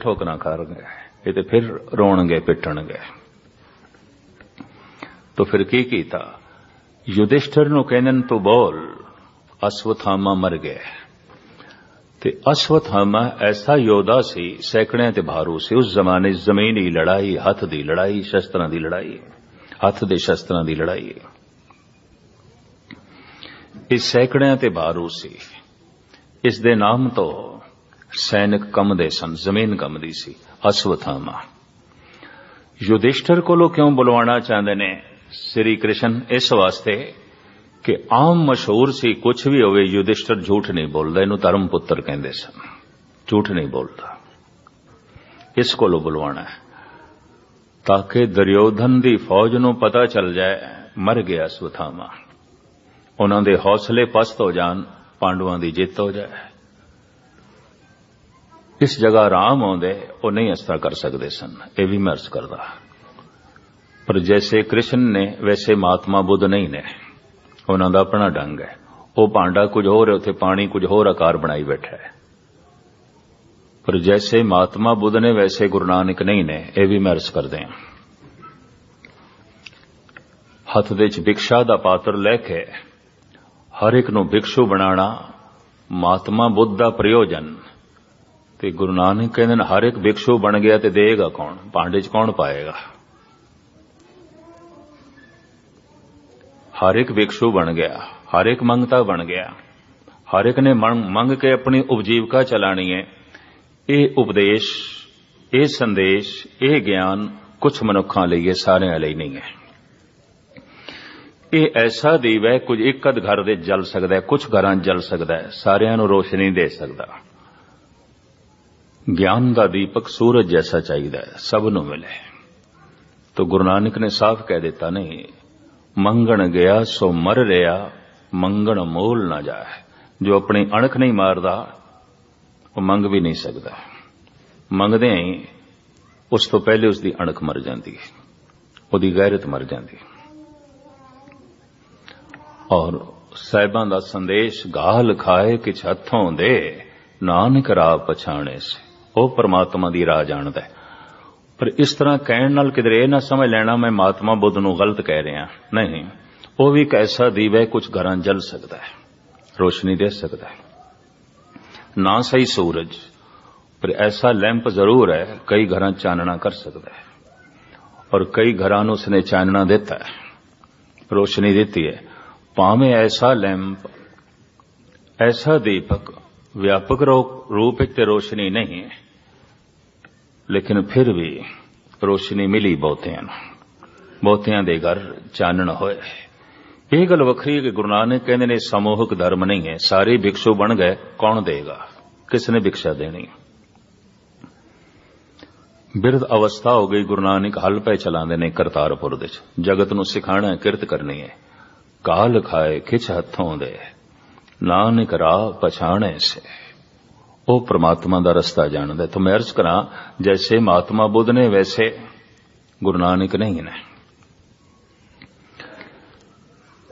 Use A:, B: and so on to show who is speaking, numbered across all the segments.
A: ਠੋਕਰਾਂ ਖਾਣਗੇ, ਇਹ ਤੇ ਫਿਰ ਰੋਣਗੇ, ਪਿੱਟਣਗੇ। ਤੋ ਫਿਰ ਕੀ ਕੀਤਾ? ਯੁਧਿਸ਼ਠਰ ਨੂੰ ਕਹਿੰਨ ਤੋਂ ਬੋਲ, ਅਸਵਥਾਮਾ ਮਰ ਗਏ। ਤੇ ਅਸਵਥਾਮਾ ਐਸਾ ਯੋਧਾ ਸੀ, ਸੈਕੜਿਆਂ ਤੇ ਭਾਰੂ ਸੀ, ਉਸ ਜ਼ਮਾਨੇ ਜ਼ਮੀਨੀ ਲੜਾਈ, ਹੱਥ ਦੀ ਲੜਾਈ, ਸ਼ਸਤਰਾਂ ਦੀ ਲੜਾਈ, ਹੱਥ ਦੇ ਸ਼ਸਤਰਾਂ ਦੀ ਲੜਾਈ। ਇਹ ਸੈਕੜਿਆਂ ਤੇ ਭਾਰੂ ਸੀ। ਇਸ ਦੇ ਨਾਮ ਤੋਂ ਸੈਨਿਕ ਕੰਮਦੇ ਸਨ, ਜ਼ਮੀਨ ਕੰਮਦੀ ਸੀ, ਅਸਵਥਾਮਾ। ਯੁਧਿਸ਼ਠਰ ਕੋਲੋਂ ਕਿਉਂ ਬੁਲਵਾਉਣਾ ਚਾਹੁੰਦੇ ਨੇ ਸ੍ਰੀ ਕ੍ਰਿਸ਼ਨ? ਇਸ ਵਾਸਤੇ ਕਿ ਆਮ ਮਸ਼ਹੂਰ ਸੀ ਕੁਝ ਵੀ ਹੋਵੇ, ਯੁਧਿਸ਼ਠਰ ਝੂਠ ਨਹੀਂ ਬੋਲਦਾ, ਇਹਨੂੰ ਧਰਮ ਪੁੱਤਰ ਕਹਿੰਦੇ ਸਨ। ਝੂਠ ਨਹੀਂ ਬੋਲਦਾ। ਇਸ ਕੋਲੋਂ ਬੁਲਵਾਣਾ ਤਾਂ ਕਿ ਦਰਯੋਧਨ ਦੀ ਫੌਜ ਨੂੰ ਪਤਾ ਚੱਲ ਜਾਏ, ਮਰ ਗਿਆ ਸੁਥਾਮਾ ਉਹਨਾਂ ਦੇ ਹੌਸਲੇ ਪਸਤ ਹੋ ਜਾਣ, ਪਾਂਡਵਾਂ ਦੀ ਜਿੱਤ ਹੋ ਜਾਏ। ਇਸ ਜਗ੍ਹਾ ਰਾਮ ਆਉਂਦੇ, ਉਹ ਨਹੀਂ ਅਸਤਾ ਕਰ ਸਕਦੇ ਸਨ। ਇਹ ਵੀ ਮੈਂ ਅਰਜ਼ ਕਰਦਾ ਪਰ ਜੈਸੇ ਕ੍ਰਿਸ਼ਨ ਨੇ, ਵੈਸੇ ਮਾਤਮਾ ਬੁੱਧ ਨਹੀਂ ਨੇ। ਉਹਨਾਂ ਦਾ ਆਪਣਾ ਢੰਗ ਹੈ। ਉਹ ਭਾਂਡਾ ਕੁਝ ਹੋਰ ਹੈ, ਉੱਥੇ ਪਾਣੀ ਕੁਝ ਹੋਰ ਆਕਾਰ ਬਣਾਈ ਬੈਠਾ ਹੈ। ਪਰ ਜੈਸੇ ਮਹਾਤਮਾ ਬੁੱਧ ਨੇ, ਵੈਸੇ ਗੁਰੂ ਨਾਨਕ ਨਹੀਂ ਨੇ, ਇਹ ਵੀ ਮੈਂ ਅਰਜ਼ ਕਰਦੇ ਹਾਂ। ਹੱਥ ਦੇ ਵਿੱਚ ਭਿਕਸ਼ਾ ਦਾ ਪਾਤਰ ਲੈ ਕੇ, ਹਰ ਇੱਕ ਨੂੰ ਭਿਕਸ਼ੂ ਬਣਾਉਣਾ ਮਾਤਮਾ ਬੁੱਧ ਦਾ ਪ੍ਰਯੋਜਨ। ਤੇ ਗੁਰੂ ਨਾਨਕ ਕਹਿੰਦੇ ਨੇ, ਹਰ ਇੱਕ ਭਿਕਸ਼ੂ ਬਣ ਗਿਆ ਤੇ ਦੇਗਾ ਕੌਣ? ਭਾਂਡੇ 'ਚ ਕੌਣ ਪਾਏਗਾ? ਹਰ ਇੱਕ ਭਿਕਸ਼ੂ ਬਣ ਗਿਆ, ਹਰ ਇੱਕ ਮੰਗਤਾ ਬਣ ਗਿਆ, ਹਰ ਇੱਕ ਨੇ ਮੰਗ ਕੇ ਆਪਣੀ ਉਪਜੀਵਕਾ ਚਲਾਣੀ ਹੈ। ਇਹ ਉਪਦੇਸ਼, ਇਹ ਸੰਦੇਸ਼, ਇਹ ਗਿਆਨ ਕੁਝ ਮਨੁੱਖਾਂ ਲਈ ਹੈ, ਸਾਰਿਆਂ ਲਈ ਨਹੀਂ ਹੈ। ਇਹ ਐਸਾ ਦੀਵ ਹੈ, ਕੁਝ ਇੱਕ ਅਧ ਘਰ ਦੇ ਜਲ ਸਕਦਾ ਹੈ ਕੁਝ ਘਰਾਂ ਜਲ ਸਕਦਾ ਹੈ, ਸਾਰਿਆਂ ਨੂੰ ਰੋਸ਼ਨੀ ਦੇ ਸਕਦਾ। ਗਿਆਨ ਦਾ ਦੀਪਕ ਸੂਰਜ ਜੈਸਾ ਚਾਹੀਦਾ ਹੈ, ਸਭ ਨੂੰ ਮਿਲੇ। ਤਾਂ ਗੁਰੂ ਨਾਨਕ ਨੇ ਸਾਫ਼ ਕਹਿ ਦਿੱਤਾ, ਨਹੀਂ, ਮੰਗਣ ਗਿਆ ਸੋ ਮਰ ਰਿਹਾ, ਮੰਗਣ ਮੋਲ ਨਾ ਜਾਏ। ਜੋ ਆਪਣੀ ਅਣਖ ਨਹੀਂ ਮਾਰਦਾ, ਉਹ ਮੰਗ ਵੀ ਨਹੀਂ ਸਕਦਾ। ਮੰਗਦੇ ਹੀ, ਉਸ ਤੋਂ ਪਹਿਲੇ ਉਸ ਦੀ ਅਣਖ ਮਰ ਜਾਂਦੀ ਹੈ ਉਹਦੀ ਗੈਰਤ ਮਰ ਜਾਂਦੀ। ਹੈ ਔਰ ਸਾਹਿਬਾਂ ਦਾ ਸੰਦੇਸ਼ ਗਾਹ ਖਾਏ ਕਿਛ ਹੱਥੋਂ ਦੇ, ਨਾਨਕ ਰਾਹ ਪਛਾਣੇ ਸੇ। ਉਹ ਪਰਮਾਤਮਾ ਦੀ ਰਾਹ ਜਾਣਦਾ ਹੈ। ਪਰ ਇਸ ਤਰ੍ਹਾਂ ਕਹਿਣ ਨਾਲ ਕਿਧਰੇ ਇਹ ਨਾ ਸਮਝ ਲੈਣਾ, ਮੈਂ ਮਹਾਤਮਾ ਬੁੱਧ ਨੂੰ ਗਲਤ ਕਹਿ ਰਿਹਾ। ਨਹੀਂ, ਉਹ ਵੀ ਇੱਕ ਐਸਾ ਦੀਪ ਹੈ, ਕੁਝ ਘਰਾਂ ਜਲ ਸਕਦਾ ਹੈ, ਰੋਸ਼ਨੀ ਦੇ ਸਕਦਾ ਹੈ। ਨਾ ਸਹੀ ਸੂਰਜ, ਪਰ ਐਸਾ ਲੈਂਪ ਜ਼ਰੂਰ ਹੈ, ਕਈ ਘਰਾਂ ਚਾਨਣਾ ਕਰ ਸਕਦਾ ਹੈ। ਔਰ ਕਈ ਘਰਾਂ ਨੂੰ ਉਸਨੇ ਚਾਨਣਾ ਦਿੱਤਾ ਹੈ, ਰੋਸ਼ਨੀ ਦਿੱਤੀ ਹੈ। ਭਾਵੇਂ ਐਸਾ ਲੈਂਪ, ਐਸਾ ਦੀਪਕ ਵਿਆਪਕ ਰੂਪ ਵਿੱਚ ਤੇ ਰੋਸ਼ਨੀ ਨਹੀਂ ਲੇਕਿਨ ਫਿਰ ਵੀ ਰੋਸ਼ਨੀ ਮਿਲੀ ਬਹੁਤਿਆਂ ਨੂੰ ਬਹੁਤਿਆਂ ਦੇ ਘਰ ਚਾਨਣ ਹੋਏ ਇਹ ਗੱਲ ਵੱਖਰੀ ਹੈ ਕਿ ਗੁਰੂ ਨਾਨਕ ਕਹਿੰਦੇ ਨੇ ਸਮੂਹਕ ਧਰਮ ਨਹੀਂ ਹੈ ਸਾਰੇ ਭਿਕਸ਼ੂ ਬਣ ਗਏ ਕੌਣ ਦੇਗਾ ਕਿਸ ਨੇ ਭਿਕਸ਼ਾ ਦੇਣੀ ਬਿਰਧ ਅਵਸਥਾ ਹੋ ਗਈ ਗੁਰੂ ਨਾਨਕ ਹਲ ਪੈ ਚਲਾਉਂਦੇ ਨੇ ਕਰਤਾਰਪੁਰ ਦੇ ਚ ਜਗਤ ਨੂੰ ਸਿਖਾਣਾ ਕਿਰਤ ਕਰਨੀ ਹੈ ਕਾਲ ਖਾਏ ਕਿਛ ਹੱਥੋਂ ਦੇ ਨਾਨਕ ਰਾਹ ਪਛਾਣੈ ਸੇ। ਉਹ ਪ੍ਰਮਾਤਮਾ ਦਾ ਰਸਤਾ ਜਾਣਦਾ ਤਾਂ ਮੈਂ ਅਰਜ਼ ਕਰਾਂ, ਜੈਸੇ ਮਹਾਤਮਾ ਬੁੱਧ ਨੇ, ਵੈਸੇ ਗੁਰੂ ਨਾਨਕ ਨਹੀਂ ਨੇ।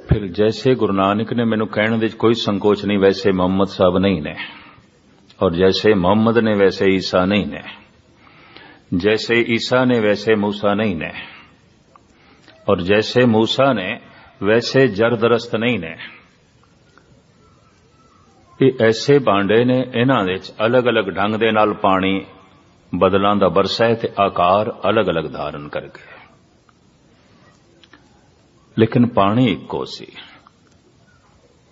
A: ਫਿਰ ਜੈਸੇ ਗੁਰੂ ਨਾਨਕ ਨੇ, ਮੈਨੂੰ ਕਹਿਣ ਵਿੱਚ ਕੋਈ ਸੰਕੋਚ ਨਹੀਂ, ਵੈਸੇ ਮੁਹੰਮਦ ਸਾਹਿਬ ਨਹੀਂ ਨੇ। ਔਰ ਜੈਸੇ ਮੁਹੰਮਦ ਨੇ, ਵੈਸੇ ਈਸਾ ਨਹੀਂ ਨੇ। ਜੈਸੇ ਈਸਾ ਨੇ, ਵੈਸੇ موسی ਨਹੀਂ ਨੇ। ਔਰ ਜੈਸੇ موسی ਨੇ, ਵੈਸੇ ਜਰਦਰਸਤ ਨਹੀਂ ਨੇ। ਇਹ ਐਸੇ ਬਾਂਡੇ ਨੇ ਇਹਨਾਂ ਦੇ ਵਿੱਚ ਅਲੱਗ-ਅਲੱਗ ਢੰਗ ਦੇ ਨਾਲ ਪਾਣੀ, ਬਦਲਾਂ ਦਾ ਵਰਸਾ ਹੈ ਤੇ ਆਕਾਰ ਅਲੱਗ-ਅਲੱਗ ਧਾਰਨ ਕਰ ਗਏ ਲੇਕਿਨ ਪਾਣੀ ਇੱਕੋ ਸੀ।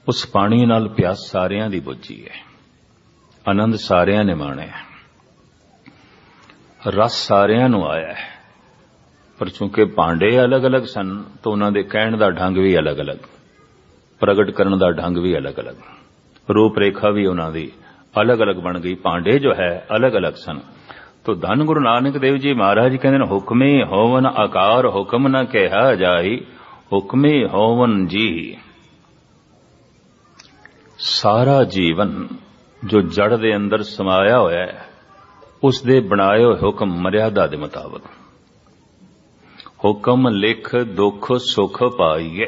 A: ਉਸ ਪਾਣੀ ਨਾਲ ਪਿਆਸ ਸਾਰਿਆਂ ਦੀ ਬੁੱਝੀ ਹੈ। ਆਨੰਦ ਸਾਰਿਆਂ ਨੇ ਮਾਣਿਆ ਰਸ ਸਾਰਿਆਂ ਨੂੰ ਆਇਆ ਹੈ। ਪਰ ਚੂੰਕਿ ਭਾਂਡੇ ਅਲੱਗ-ਅਲੱਗ ਸਨ, ਤਾਂ ਉਹਨਾਂ ਦੇ ਕਹਿਣ ਦਾ ਢੰਗ ਵੀ ਅਲੱਗ-ਅਲੱਗ, ਪ੍ਰਗਟ ਕਰਨ ਦਾ ਢੰਗ ਵੀ ਅਲੱਗ-ਅਲੱਗ। ਰੂਪ ਰੇਖਾ ਵੀ ਉਹਨਾਂ ਦੀ ਅਲੱਗ-ਅਲੱਗ ਬਣ ਗਈ। ਪਾਂਡੇ ਜੋ ਹੈ, ਅਲੱਗ-ਅਲੱਗ ਸਨ। ਤੋ ਧੰਨ ਗੁਰੂ ਨਾਨਕ ਦੇਵ ਜੀ ਮਹਾਰਾਜ ਕਹਿੰਦੇ ਨੇ, ਹੁਕਮੇ ਹੋਵਨ ਆਕਾਰ, ਹੁਕਮ ਨਾ ਕਿਹਾ ਜਾਈ, ਹੁਕਮੇ ਹੋਵਨ ਜੀ। ਸਾਰਾ ਜੀਵਨ ਜੋ ਜੜ ਦੇ ਅੰਦਰ ਸਮਾਇਆ ਹੋਇਆ ਹੈ, ਉਸ ਦੇ ਬਣਾਏ ਹੋਏ ਹੁਕਮ ਮਰਿਆਦਾ ਦੇ ਮੁਤਾਬਕ। ਹੁਕਮ, ਲਿਖ, ਦੁੱਖ, ਸੁਖ ਪਾਈਏ।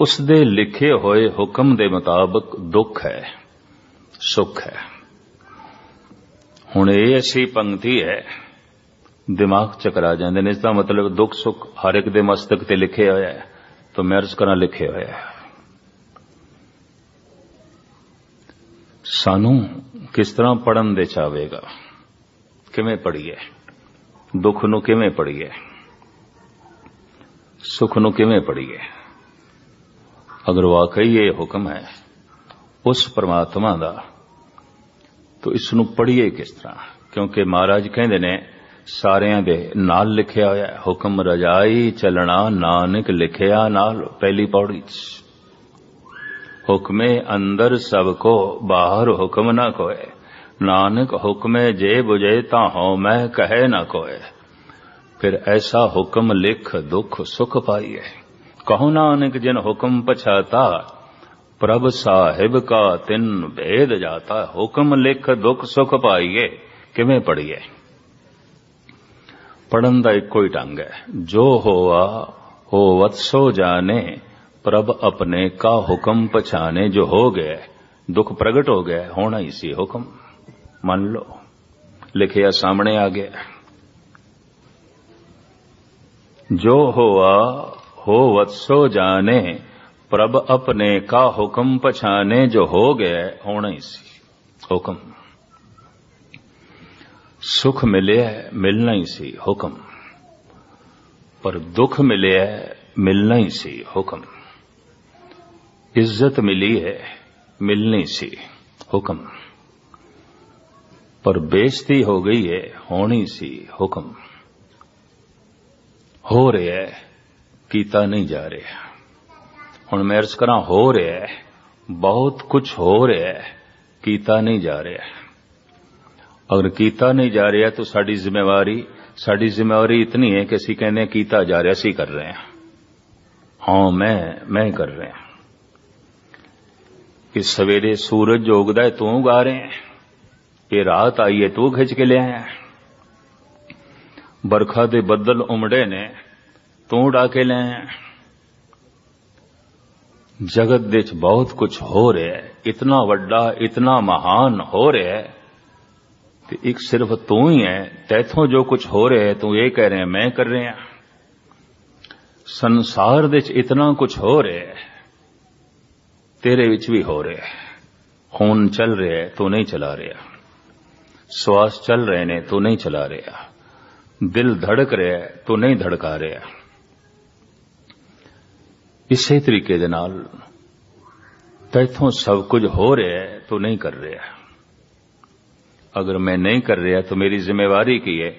A: ਉਸ ਦੇ ਲਿਖੇ ਹੋਏ ਹੁਕਮ ਦੇ ਮੁਤਾਬਕ ਦੁੱਖ ਹੈ, ਸੁੱਖ ਹੈ। ਹੁਣ ਇਹ ਐਸੀ ਪੰਕਤੀ ਹੈ, ਦਿਮਾਗ ਚੱਕਰਾ ਜਾਂਦੇ ਨੇ, ਇਸ ਦਾ ਮਤਲਬ ਦੁੱਖ ਸੁੱਖ ਹਰ ਇੱਕ ਦੇ ਮਸਤਕ ਤੇ ਲਿਖਿਆ ਹੋਇਆ ਹੈ, ਤਾਂ ਮੈਂ ਅਰਜ਼ ਕਰਾਂ ਲਿਖਿਆ ਹੋਇਆ ਹੈ। ਸਾਨੂੰ ਕਿਸ ਤਰ੍ਹਾਂ ਪੜਨ ਦੇ ਚਾਵੇਗਾ ਕਿਵੇਂ ਪੜੀਏ ਦੁੱਖ ਨੂੰ ਕਿਵੇਂ ਪੜੀਏ ਸੁੱਖ ਨੂੰ ਕਿਵੇਂ ਪੜੀਏ ਅਗਰ ਵਾਕਈ ਇਹ ਹੁਕਮ ਹੈ ਉਸ ਪਰਮਾਤਮਾ ਦਾ, ਤਾਂ ਇਸ ਨੂੰ ਪੜੀਏ ਕਿਸ ਤਰ੍ਹਾਂ? ਕਿਉਂਕਿ ਮਹਾਰਾਜ ਕਹਿੰਦੇ ਨੇ, ਸਾਰਿਆਂ ਦੇ ਨਾਲ ਲਿਖਿਆ ਹੋਇਆ ਹੁਕਮ ਰਜਾਈ ਚਲਣਾ ਨਾਨਕ ਲਿਖਿਆ ਨਾਲ, ਪਹਿਲੀ ਪੌੜੀ ਚ। ਹੁਕਮੇ ਅੰਦਰ ਸਭ ਕੋ, ਬਾਹਰ ਹੁਕਮ ਨਾ ਕੋਏ। ਨਾਨਕ ਹੁਕਮੇ ਜੇ ਬੁਝੇ ਤਾਂ ਹਉ ਮੈਂ ਕਹੇ ਨਾ ਕੋਏ। ਫਿਰ ਐਸਾ ਹੁਕਮ ਲਿਖ ਦੁਖ ਸੁਖ ਪਾਈਏ। ਕਹੋ ਨਾਨਕ ਜਿਨ ਹੁਕਮ ਪਛਾਤਾ, ਪ੍ਰਭ ਸਾਹਿਬ ਕਾ ਤਿੰਨ ਭੇਦ ਜਾਤਾ, ਹੁਕਮ ਲਿਖ ਦੁਖ ਸੁਖ ਪਾਈਏ, ਕਿਵੇਂ ਪੜੀਏ ਪੜਨ ਦਾ ਇੱਕੋ ਹੀ ਢੰਗ ਹੈ, ਜੋ ਹੋਆ ਹੋ ਵਤਸੋ ਜਾਣੇ, ਪ੍ਰਭ ਆਪਣੇ ਕਾ ਹੁਕਮ ਪਛਾਣੇ, ਜੋ ਹੋ ਗਿਆ, ਦੁੱਖ ਪ੍ਰਗਟ ਹੋ ਗਿਆ, ਹੋਣਾ ਹੀ ਸੀ ਹੁਕਮ। ਮੰਨ ਲਓ, ਲਿਖਿਆ ਸਾਹਮਣੇ ਆ ਗਿਆ। ਜੋ ਹੋਆ ਹੋ ਵਤਸੋ ਜਾਣੇ ਪ੍ਰਭ ਆਪਣੇ ਕਾ ਹੁਕਮ ਪਛਾਣੇ ਜੋ ਹੋ ਗਿਆ ਹੋਣਾ ਹੀ ਸੀ ਹੁਕਮ ਸੁਖ ਮਿਲਿਆ ਮਿਲਣਾ ਹੀ ਸੀ ਹੁਕਮ ਪਰ ਦੁੱਖ ਮਿਲਿਆ ਮਿਲਣਾ ਹੀ ਸੀ ਹੁਕਮ ਇੱਜ਼ਤ ਮਿਲੀ ਹੈ ਮਿਲਣੀ ਸੀ ਹੁਕਮ ਪਰ ਬੇਇੱਜ਼ਤੀ ਹੋ ਗਈ ਹੈ ਹੋਣੀ ਸੀ ਹੁਕਮ ਹੋ ਰਿਹਾ ਹੈ ਕੀਤਾ ਨਹੀਂ ਜਾ ਰਿਹਾ। ਹੁਣ ਮੈਂ ਅਰਜ਼ ਕਰਾਂ, ਹੋ ਰਿਹਾ ਹੈ। ਬਹੁਤ ਕੁਝ ਹੋ ਰਿਹਾ ਹੈ। ਕੀਤਾ ਨਹੀਂ ਜਾ ਰਿਹਾ ਅਗਰ ਕੀਤਾ ਨਹੀਂ ਜਾ ਰਿਹਾ ਤਾਂ ਸਾਡੀ ਜ਼ਿੰਮੇਵਾਰੀ ਸਾਡੀ ਜ਼ਿੰਮੇਵਾਰੀ ਇਤਨੀ ਹੈ ਕਿ ਅਸੀਂ ਕਹਿੰਦੇ ਕੀਤਾ ਜਾ ਰਿਹਾ ਸੀ ਕਰ ਰਹੇ ਹਾਂ। ਹਾਂ, ਮੈਂ ਮੈਂ ਕਰ ਰਿਹਾ ਕਿ ਸਵੇਰੇ ਸੂਰਜ ਉਗਦਾ ਹੈ, ਤੂੰ ਗਾ ਰਹੇ ਹੈ। ਇਹ ਰਾਤ ਆਈ ਹੈ, ਤੂੰ ਖਿੱਚ ਕੇ ਲਿਆਇਆ ਬਰਖਾ ਦੇ ਬੱਦਲ ਉਮੜੇ ਨੇ। ਤੂੰ ਉਡਾ ਕੇ ਲਿਆਇਆ ਜਗਤ ਦੇ ਵਿੱਚ ਬਹੁਤ ਕੁਝ ਹੋ ਰਿਹਾ ਹੈ ਇਤਨਾ ਵੱਡਾ ਇਤਨਾ ਮਹਾਨ ਹੋ ਰਿਹਾ ਹੈ ਤੇ ਇੱਕ ਸਿਰਫ ਤੂੰ ਹੀ ਹੈ ਤੈਥੋਂ ਜੋ ਕੁਝ ਹੋ ਰਿਹਾ ਹੈ ਤੂੰ ਇਹ ਕਹਿ ਰਿਹਾ ਮੈਂ ਕਰ ਰਿਹਾ ਸੰਸਾਰ ਦੇ ਵਿੱਚ ਇਤਨਾ ਕੁਝ ਹੋ ਰਿਹਾ ਹੈ ਤੇਰੇ ਵਿੱਚ ਵੀ ਹੋ ਰਿਹਾ ਹੈ ਖੂਨ ਚੱਲ ਰਿਹਾ ਹੈ ਤੂੰ ਨਹੀਂ ਚਲਾ ਰਿਹਾ ਸਵਾਸ ਚੱਲ ਰਹੇ ਨੇ ਤੂੰ ਨਹੀਂ ਚਲਾ ਰਿਹਾ ਦਿਲ ਧੜਕ ਰਿਹਾ ਹੈ ਤੂੰ ਨਹੀਂ ਧੜਕਾ ਰਿਹਾ ਇਸੇ ਤਰੀਕੇ ਦੇ ਨਾਲ ਤੈਥੋਂ ਸਭ ਕੁਝ ਹੋ ਰਿਹਾ ਹੈ ਤੂੰ ਨਹੀਂ ਕਰ ਰਿਹਾ ਅਗਰ ਮੈਂ ਨਹੀਂ ਕਰ ਰਿਹਾ ਤਾਂ ਮੇਰੀ ਜ਼ਿੰਮੇਵਾਰੀ ਕੀ ਹੈ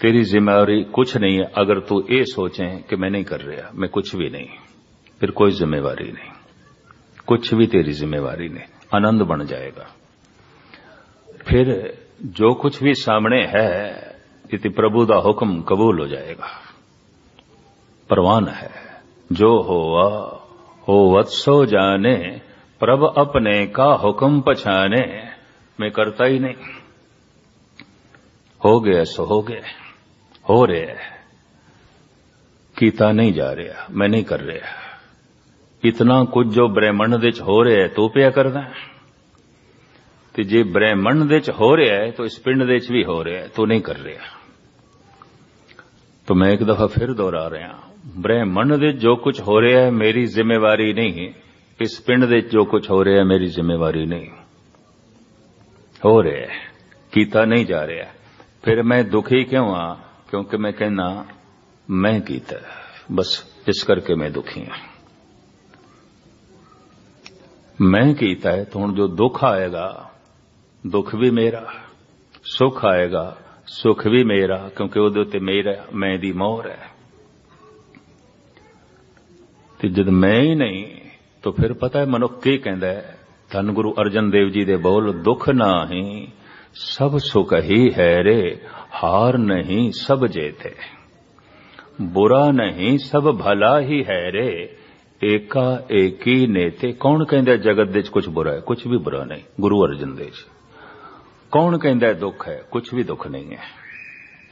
A: तेरी जिम्मेवारी कुछ नहीं है अगर तू ये सोचे कि मैं नहीं कर रहा मैं कुछ भी नहीं फिर कोई जिम्मेवारी नहीं कुछ भी तेरी जिम्मेवारी नहीं आनंद बन जाएगा फिर जो कुछ भी सामने है इति प्रभु का हुक्म कबूल हो जाएगा परवान है जो होवा हो वत्सो जाने प्रभ अपने का हुक्म पछाने मैं करता ही नहीं हो गया सो हो गया हो ਰਿਹਾ ਹੈ ਕੀਤਾ ਨਹੀਂ ਜਾ ਰਿਹਾ ਮੈਂ ਨਹੀਂ ਕਰ ਰਿਹਾ ਇਤਨਾ ਕੁਝ ਜੋ ਬ੍ਰਹਿਮੰਡ ਦੇ ਵਿੱਚ ਹੋ ਰਿਹਾ ਹੈ ਤੂੰ ਪਿਆ ਕਰਦਾ ਤੇ ਜੇ ਬ੍ਰਹਿਮੰਡ ਦੇ ਵਿੱਚ ਹੋ ਰਿਹਾ ਹੈ ਤਾਂ ਇਸ ਪਿੰਡ ਦੇ ਵਿੱਚ ਵੀ ਹੋ ਰਿਹਾ ਹੈ ਤੂੰ ਨਹੀਂ ਕਰ ਰਿਹਾ तो मैं एक दफा फिर दोहरा रहा ਬ੍ਰਹਿਮੰਡ ਦੇ ਜੋ ਕੁਝ ਹੋ ਰਿਹਾ ਹੈ ਮੇਰੀ ਜ਼ਿੰਮੇਵਾਰੀ ਨਹੀਂ, ਇਸ ਪਿੰਡ ਦੇ ਜੋ ਕੁਝ ਹੋ ਰਿਹਾ ਹੈ ਮੇਰੀ ਜ਼ਿੰਮੇਵਾਰੀ ਨਹੀਂ। ਹੋ ਰਿਹਾ ਕੀਤਾ ਨਹੀਂ ਜਾ ਰਿਹਾ। ਫਿਰ ਮੈਂ ਦੁਖੀ ਕਿਉਂ ਆ ਕਿਉਂਕਿ ਮੈਂ ਕਹਿੰਦਾ, ਮੈਂ ਕੀਤਾ। ਬਸ ਇਸ ਕਰਕੇ ਮੈਂ ਦੁਖੀ ਹਾਂ। ਮੈਂ ਕੀਤਾ ਹੈ ਤਾਂ ਹੁਣ ਜੋ ਦੁੱਖ ਆਏਗਾ, ਦੁੱਖ ਵੀ ਮੇਰਾ, ਸੁੱਖ ਆਏਗਾ, ਸੁੱਖ ਵੀ ਮੇਰਾ, ਕਿਉਂਕਿ ਉਹਦੇ ਉੱਤੇ ਮੇਰਾ, ਮੈਂ ਦੀ ਮੋਹਰ ਹੈ। ਤੇ ਜਦ ਮੈਂ ਹੀ ਨਹੀਂ, ਤਾਂ ਫਿਰ ਪਤਾ ਹੈ ਮਨੁੱਖ ਕੀ ਕਹਿੰਦਾ ਹੈ? ਧੰਨ ਗੁਰੂ ਅਰਜਨ ਦੇਵ ਜੀ ਦੇ ਬੋਲ, ਦੁੱਖ ਨਾਹੀ, ਸਭ ਸੁਖ ਹੀ ਹੈ ਰੇ, ਹਾਰ ਨਹੀਂ ਸਭ ਜੇਤੇ ਬੁਰਾ ਨਹੀਂ ਸਭ ਭਲਾ ਹੀ ਹੈ ਰੇ, ਏਕਾ ਏਕੀ ਨੇਤੇ ਕੌਣ ਕਹਿੰਦਾ ਜਗਤ ਦੇ ਵਿੱਚ ਕੁਝ ਬੁਰਾ ਹੈ? ਕੁਝ ਵੀ ਬੁਰਾ ਨਹੀਂ, ਗੁਰੂ ਅਰਜਨ ਦੇਵ ਜੀ। ਕੌਣ ਕਹਿੰਦਾ ਦੁੱਖ ਹੈ? ਕੁਝ ਵੀ ਦੁੱਖ ਨਹੀਂ ਹੈ।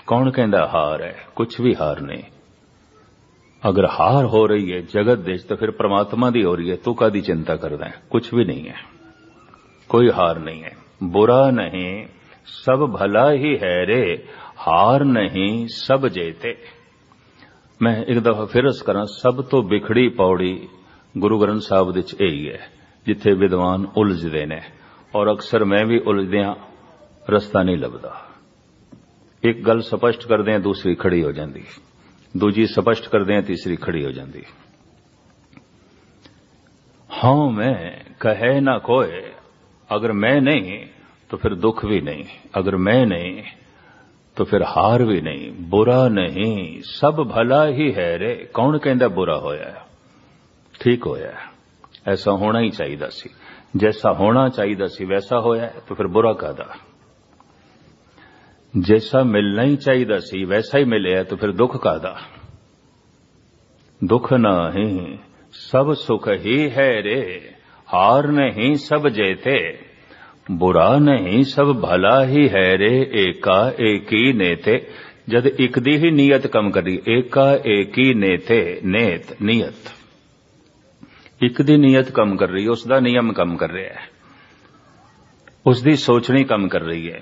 A: ਕੌਣ ਕਹਿੰਦਾ ਹਾਰ ਹੈ? ਕੁਝ ਵੀ ਹਾਰ ਨਹੀਂ। ਅਗਰ ਹਾਰ ਹੋ ਰਹੀ ਹੈ ਜਗਤ ਦੇ ਵਿੱਚ, ਤਾਂ ਫਿਰ ਪ੍ਰਮਾਤਮਾ ਦੀ ਹੋ ਰਹੀ ਹੈ। ਤੂੰ ਕਾਦੀ ਚਿੰਤਾ ਕਰਦਾ ਹੈ? ਕੁਝ ਵੀ ਨਹੀਂ ਹੈ। ਕੋਈ ਹਾਰ ਨਹੀਂ ਹੈ। ਬੁਰਾ ਨਹੀਂ, ਸਭ ਭਲਾ ਹੀ ਹੈ ਰੇ। ਹਾਰ ਨਹੀਂ, ਸਭ ਜੇਤੇ। ਮੈਂ ਇੱਕ ਦਫਾ ਫਿਰ ਕਰਾਂ, ਸਭ ਤੋਂ ਵਿਖੜੀ ਪੌੜੀ ਗੁਰੂ ਗ੍ਰੰਥ ਸਾਹਿਬ ਵਿੱਚ ਇਹੀ ਹੈ, ਜਿੱਥੇ ਵਿਦਵਾਨ ਉਲਝਦੇ ਨੇ। ਔਰ ਅਕਸਰ ਮੈਂ ਵੀ ਉਲਝਦਿਆਂ ਰਸਤਾ ਨਹੀਂ ਲੱਭਦਾ। ਇੱਕ ਗੱਲ ਸਪਸ਼ਟ ਕਰਦੇ ਆ ਦੂਸਰੀ ਖੜੀ ਹੋ ਜਾਂਦੀ। ਦੂਜੀ ਸਪਸ਼ਟ ਕਰਦੇ ਆ ਤੀਸਰੀ ਖੜੀ ਹੋ ਜਾਂਦੀ ਹਾਂ ਮੈਂ ਕਹੇ ਨਾ ਕੋਏ ਅਗਰ ਮੈਂ ਨਹੀਂ तो फिर दुख भी नहीं अगर मैं नहीं तो फिर हार भी नहीं बुरा नहीं सब भला ही है रे कौन कहता बुरा होया ठीक होया ऐसा होना ही चाहिए सी जैसा होना चाहिए सी वैसा होया तो फिर बुरा कादा जैसा मिलना ही चाहिए सी वैसा ही मिले तो फिर दुख कादा दुख नहीं सब सुख ही है रे हार नहीं सब जेते ਬੁਰਾ ਨਹੀਂ ਸਭ ਭਲਾ ਹੀ ਹੈ ਰੇ ਏਕਾ ਏਕੀ ਨੇਤੇ ਜਦ ਇੱਕ ਦੀ ਹੀ ਨੀਅਤ ਕੰਮ ਕਰੀ ਏਕਾ ਏਕੀ ਨੇਤੇ ਨੇਤ ਨੀਅਤ ਇੱਕ ਦੀ ਨੀਅਤ ਕੰਮ ਕਰ ਰਹੀ ਹੈ ਉਸ ਦਾ ਨਿਯਮ ਕੰਮ ਕਰ ਰਿਹਾ ਹੈ ਉਸ ਦੀ ਸੋਚਣੀ ਕੰਮ ਕਰ ਰਹੀ ਹੈ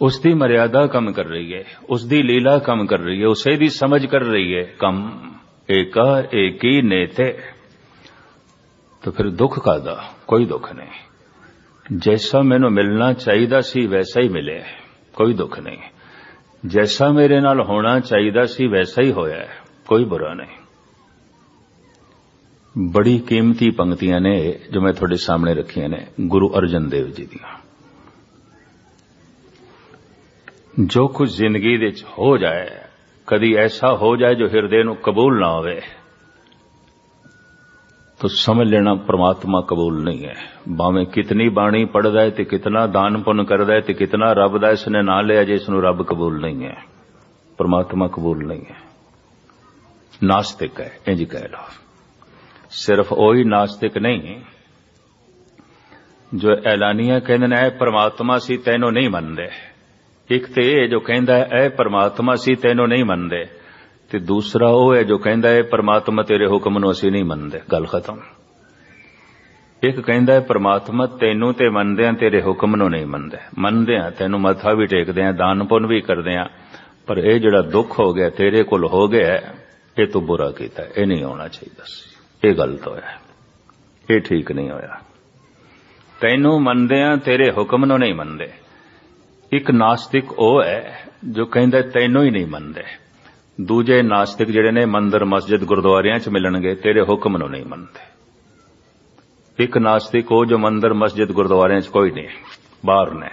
A: ਉਸ ਦੀ ਮਰਿਆਦਾ ਕੰਮ ਕਰ ਰਹੀ ਹੈ ਉਸ ਦੀ ਲੀਲਾ ਕੰਮ ਕਰ ਰਹੀ ਹੈ, ਉਸੇ ਦੀ ਸਮਝ ਕਰ ਰਹੀ ਹੈ। ਕੰਮ ਏਕਾ ਏਕੀ ਨੇਤੇ। ਤਾਂ ਫਿਰ ਦੁੱਖ ਕਾਦਾ ਕੋਈ ਦੁੱਖ ਨਹੀਂ। ਜੈਸਾ ਮੈਨੂੰ ਮਿਲਣਾ ਚਾਹੀਦਾ ਸੀ ਵੈਸਾ ਹੀ ਮਿਲਿਆ ਕੋਈ ਦੁੱਖ ਨਹੀਂ। ਜੈਸਾ ਮੇਰੇ ਨਾਲ ਹੋਣਾ ਚਾਹੀਦਾ ਸੀ ਵੈਸਾ ਹੀ ਹੋਇਆ ਕੋਈ ਬੁਰਾ ਨਹੀਂ। ਬੜੀ ਕੀਮਤੀ ਪੰਕਤੀਆਂ ਨੇ ਜੋ ਮੈਂ ਤੁਹਾਡੇ ਸਾਹਮਣੇ ਰੱਖੀਆਂ ਨੇ ਗੁਰੂ ਅਰਜਨ ਦੇਵ ਜੀ ਦੀਆਂ। ਜੋ ਕੁਝ ਜ਼ਿੰਦਗੀ ਵਿੱਚ ਹੋ ਜਾਏ ਕਦੀ ਐਸਾ ਹੋ ਜਾਏ ਜੋ ਹਿਰਦੇ ਨੂੰ ਕਬੂਲ ਨਾ ਹੋਵੇ तो समझ लेना परमात्मा कबूल नहीं है भावे कितनी बाणी पढ़दा है ते कितना दान पुण्य करदा है ते कितना रब दा इसने ना लिया जे इसनु रब कबूल नहीं है परमात्मा कबूल नहीं है नास्तिक है इंज कह लो सिर्फ वही नास्तिक नहीं जो ਐਲਾਨੀਆਂ ਕਹਿੰਦੇ ਨੇ ਐ ਪਰਮਾਤਮਾ ਸੀ ਤੈਨੂੰ ਨਹੀਂ ਮੰਨਦੇ ਇੱਕ ਤੇ ਇਹ ਜੋ ਕਹਿੰਦਾ ਹੈ ਐ ਪਰਮਾਤਮਾ ਸੀ ਤੈਨੂੰ ਨਹੀਂ ਮੰਨਦੇ। ਤੇ ਦੂਸਰਾ ਉਹ ਹੈ ਜੋ ਕਹਿੰਦਾ ਹੈ, ਪਰਮਾਤਮਾ ਤੇਰੇ ਹੁਕਮ ਨੂੰ ਅਸੀਂ ਨਹੀਂ ਮੰਨਦੇ। ਗੱਲ ਖਤਮ। ਇੱਕ ਕਹਿੰਦਾ ਹੈ, ਪਰਮਾਤਮਾ ਤੈਨੂੰ ਤੇ ਮੰਨਦੇ ਆ ਤੇਰੇ ਹੁਕਮ ਨੂੰ ਨਹੀਂ ਮੰਨਦੇ। ਮੰਨਦੇ ਆ ਤੈਨੂੰ ਮੱਥਾ ਵੀ ਟੇਕਦੇ ਆ ਦਾਨ ਪੁੰਨ ਵੀ ਕਰਦੇ ਆ ਪਰ ਇਹ ਜਿਹੜਾ ਦੁੱਖ ਹੋ ਗਿਆ, ਤੇਰੇ ਕੋਲ ਹੋ ਗਿਆ ਇਹ ਤੂੰ ਬੁਰਾ ਕੀਤਾ ਇਹ ਨਹੀਂ ਹੋਣਾ ਚਾਹੀਦਾ ਸੀ। ਇਹ ਗਲਤ ਹੋਇਆ ਇਹ ਠੀਕ ਨਹੀਂ ਹੋਇਆ। ਤੈਨੂੰ ਮੰਨਦੇ ਆ ਤੇਰੇ ਹੁਕਮ ਨੂੰ ਨਹੀਂ ਮੰਨਦੇ। ਇੱਕ ਨਾਸਤਿਕ ਉਹ ਹੈ ਜੋ ਕਹਿੰਦਾ ਤੈਨੂੰ ਹੀ ਨਹੀਂ ਮੰਨਦੇ। ਦੂਜੇ ਨਾਸਤਿਕ ਜਿਹੜੇ ਨੇ ਮੰਦਰ, ਮਸਜਿਦ, ਗੁਰਦੁਆਰਿਆਂ 'ਚ ਮਿਲਣਗੇ, ਤੇਰੇ ਹੁਕਮ ਨੂੰ ਨਹੀਂ ਮੰਨਦੇ। ਇੱਕ ਨਾਸਤਿਕ ਉਹ ਜੋ ਮੰਦਰ, ਮਸਜਿਦ, ਗੁਰਦੁਆਰਿਆਂ 'ਚ ਕੋਈ ਨਹੀਂ, ਬਾਹਰ ਨੇ।